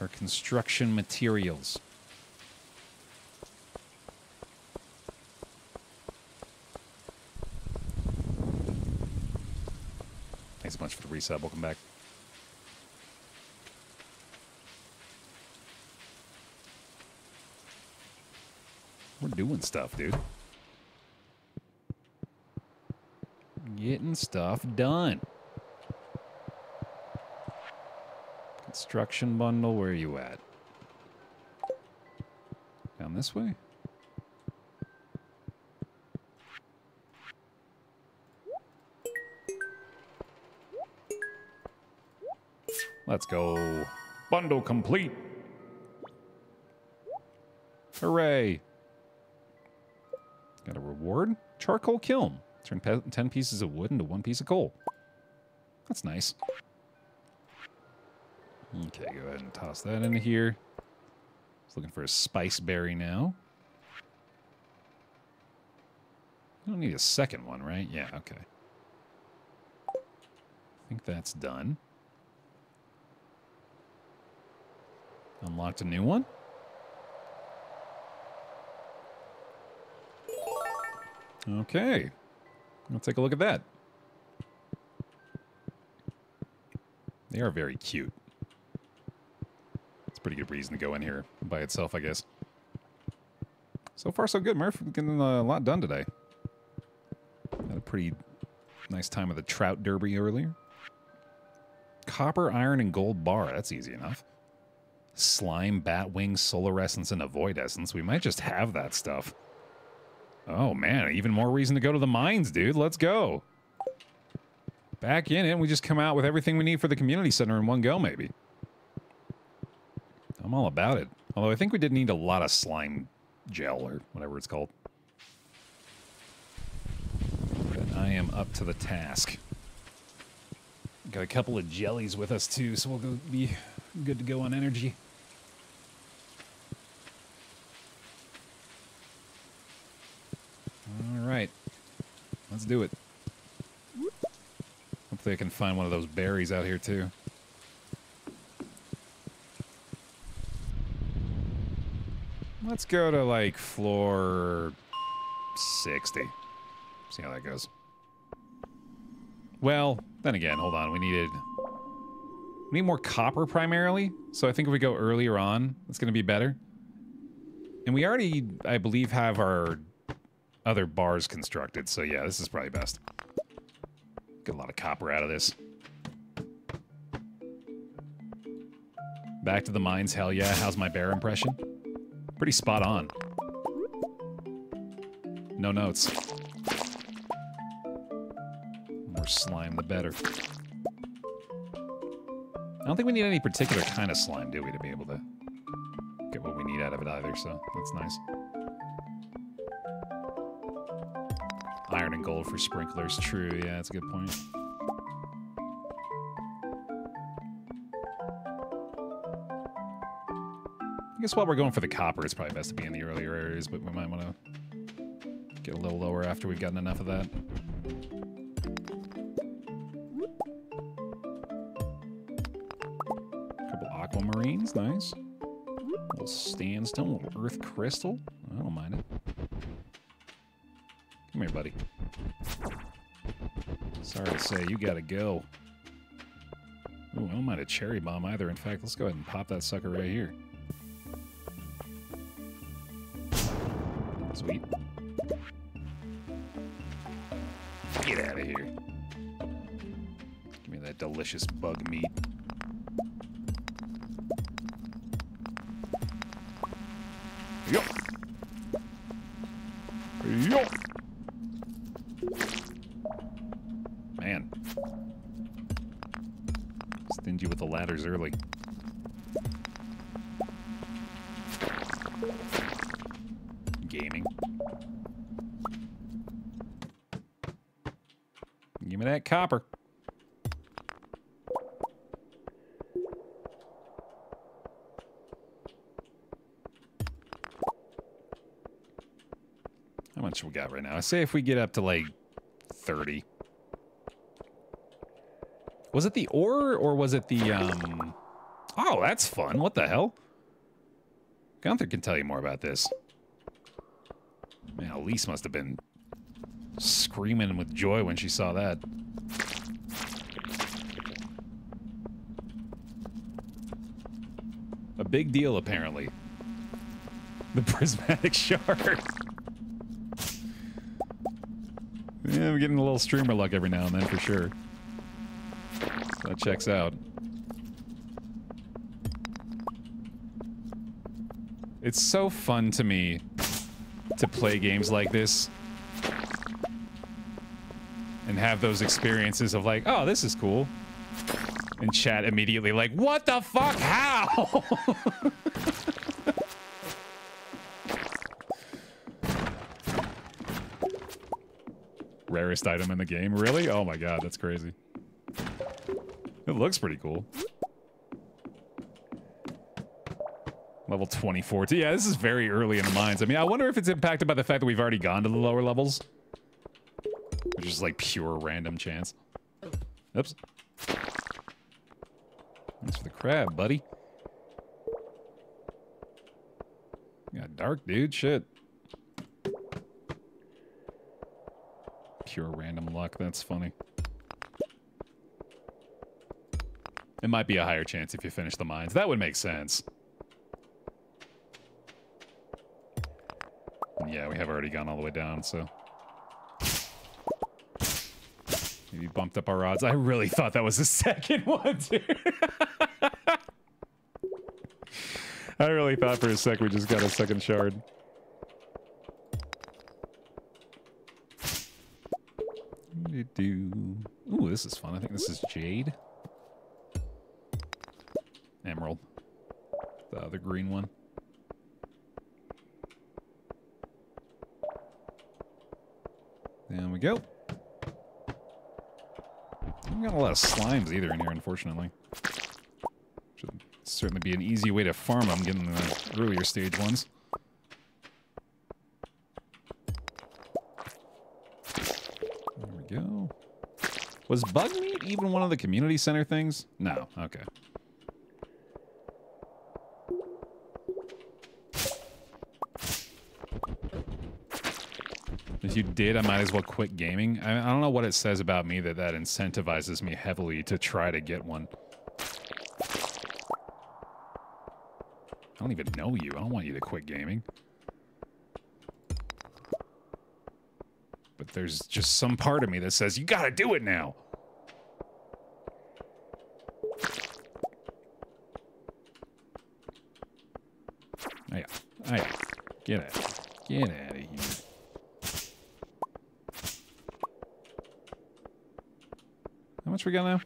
A: our construction materials. Bunch for the resub. Welcome back. We're doing stuff, dude. Getting stuff done. Construction bundle, where are you at? Down this way? Let's go. Bundle complete. Hooray. Got a reward? Charcoal kiln. Turn 10 pieces of wood into one piece of coal. That's nice. Okay, go ahead and toss that into here. Just looking for a spice berry now. You don't need a second one, right? Yeah, okay. I think that's done. Unlocked a new one? Okay. Let's take a look at that. They are very cute. It's a pretty good reason to go in here by itself, I guess. So far, so good, Murph. Getting a lot done today. Had a pretty nice time at the Trout Derby earlier. Copper, iron, and gold bar. That's easy enough. Slime, bat wings, solar essence, and a void essence. We might just have that stuff. Oh, man. Even more reason to go to the mines, dude. Let's go. Back in it. We just come out with everything we need for the community center in one go, maybe. I'm all about it. Although I think we did need a lot of slime gel or whatever it's called. But I am up to the task. Got a couple of jellies with us too, so we'll be good to go on energy. All right, let's do it. Hopefully, I can find one of those berries out here too. Let's go to like floor 60. See how that goes. Well, then again, hold on. We needed we need more copper primarily. So I think if we go earlier on, it's going to be better. And we already, I believe, have our other bars constructed. So yeah, this is probably best. Get a lot of copper out of this. Back to the mines, hell yeah. How's my bear impression? Pretty spot on. No notes. More slime, the better. I don't think we need any particular kind of slime, do we, to be able to get what we need out of it either, so that's nice. Iron and gold for sprinklers. True, yeah, that's a good point. I guess while we're going for the copper, it's probably best to be in the earlier areas, but we might want to get a little lower after we've gotten enough of that. A couple aquamarines, nice. A little sandstone, a little earth crystal here, buddy. Sorry to say, you gotta go. Ooh, I don't mind a cherry bomb either. In fact, let's go ahead and pop that sucker right here. Sweet. Got right now? I say if we get up to like 30. Was it the ore or was it the um Oh, that's fun. What the hell? Gunther can tell you more about this. Man, Elise must have been screaming with joy when she saw that. A big deal, apparently. The prismatic shard. Yeah, I'm getting a little streamer luck every now and then for sure. That checks out. It's so fun to me to play games like this and have those experiences of like, oh, this is cool. And chat immediately like, what the fuck? How? Rarest item in the game? Really? Oh my god, that's crazy. It looks pretty cool. Level 24. Yeah, this is very early in the mines. I mean, I wonder if it's impacted by the fact that we've already gone to the lower levels. Which is like pure random chance. Oops. Thanks for the crab, buddy. Got dark, dude. Shit. Pure random luck. That's funny. It might be a higher chance if you finish the mines. That would make sense. And yeah, we have already gone all the way down, so... Maybe bumped up our odds. I really thought that was the second one, dude. I really thought for a sec we just got a second shard. Is fun. I think this is Jade. Emerald. The other green one. There we go. I've got a lot of slimes either in here, unfortunately. Should certainly be an easy way to farm them, getting the earlier stage ones. There we go. Was bug meat even one of the community center things? No. Okay. If you did, I might as well quit gaming. I, I don't know what it says about me that that incentivizes me heavily to try to get one. I don't even know you. I don't want you to quit gaming. There's just some part of me that says, you gotta do it now. Oh yeah. Oh yeah. Get out. Get out of here. How much we got now?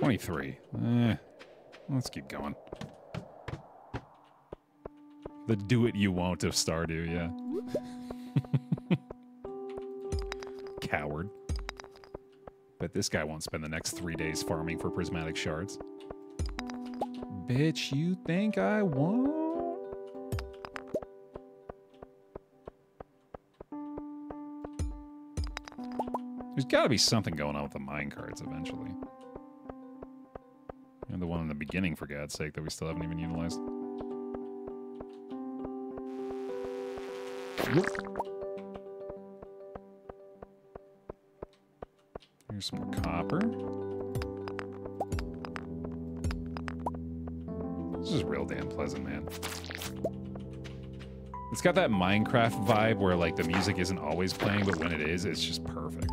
A: 23. Eh, let's keep going. The do it you won't of Stardew, yeah. Coward. But this guy won't spend the next three days farming for prismatic shards. Bitch, you think I won't? There's got to be something going on with the mine carts eventually. And the one in the beginning, for God's sake, that we still haven't even utilized. Here's some more copper. This is real damn pleasant, man. It's got that Minecraft vibe where like the music isn't always playing, but when it is, it's just perfect.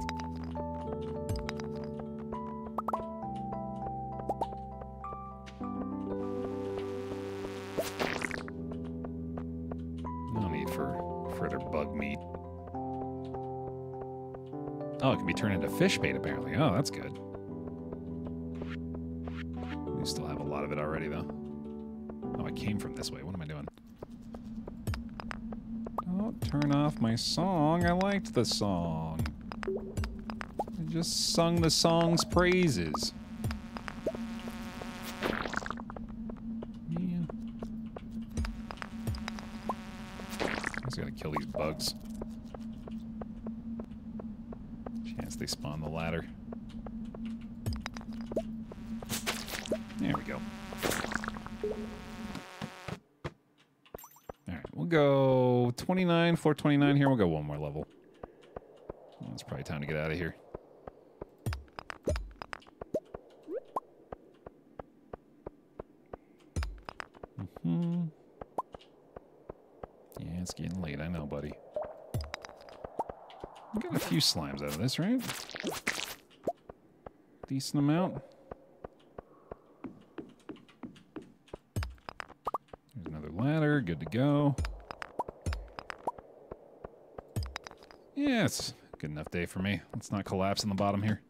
A: Fish bait apparently. Oh, that's good. We still have a lot of it already though. Oh, I came from this way. What am I doing? Don't turn off my song. I liked the song. I just sung the song's praises. Yeah. I just gotta kill these bugs. Spawn the ladder. There we go. Alright, we'll go 29, floor 29 here. We'll go one more level. It's probably time to get out of here. Slimes out of this, right? Decent amount. There's another ladder. Good to go. Yeah, it's a good enough day for me. Let's not collapse in the bottom here.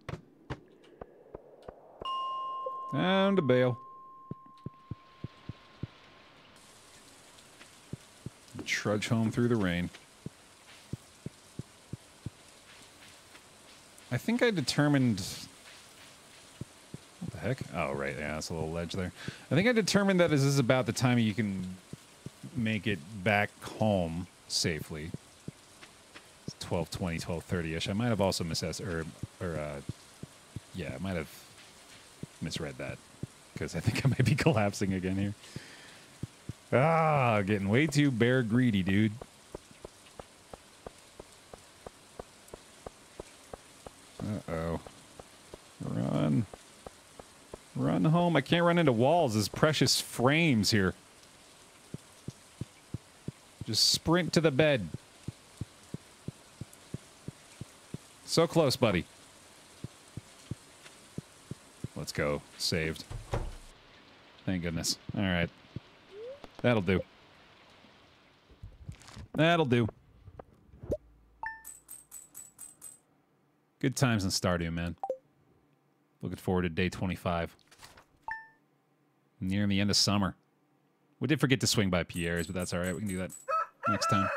A: Down to bail. Trudge home through the rain. Think I determined. What the heck? Oh, right. Yeah, it's a little ledge there. I think I determined that this is about the time you can make it back home safely. It's 1220, 1230-ish. I might have also misses or or uh yeah, I might have misread that because I think I might be collapsing again here. Ah, getting way too bear greedy, dude. Uh-oh. Run. Run home. I can't run into walls. There's precious frames here. Just sprint to the bed. So close, buddy. Let's go. Saved. Thank goodness. All right. That'll do. That'll do. Good times in Stardew, man. Looking forward to day 25. Nearing the end of summer. We did forget to swing by Pierre's, but that's all right. We can do that next time.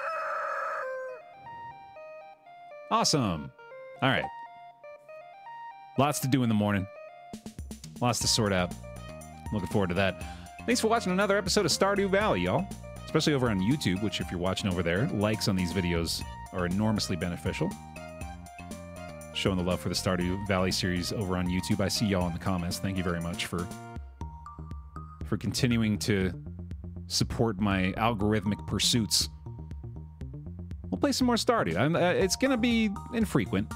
A: Awesome. All right. Lots to do in the morning. Lots to sort out. Looking forward to that. Thanks for watching another episode of Stardew Valley, y'all. Especially over on YouTube, which if you're watching over there, likes on these videos are enormously beneficial. Showing the love for the Stardew Valley series over on YouTube. I see y'all in the comments. Thank you very much for for continuing to support my algorithmic pursuits. We'll play some more Stardew. Uh, it's going to be infrequent.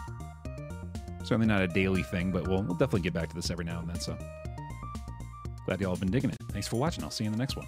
A: Certainly not a daily thing, but we'll, we'll definitely get back to this every now and then. So glad y'all have been digging it. Thanks for watching. I'll see you in the next one.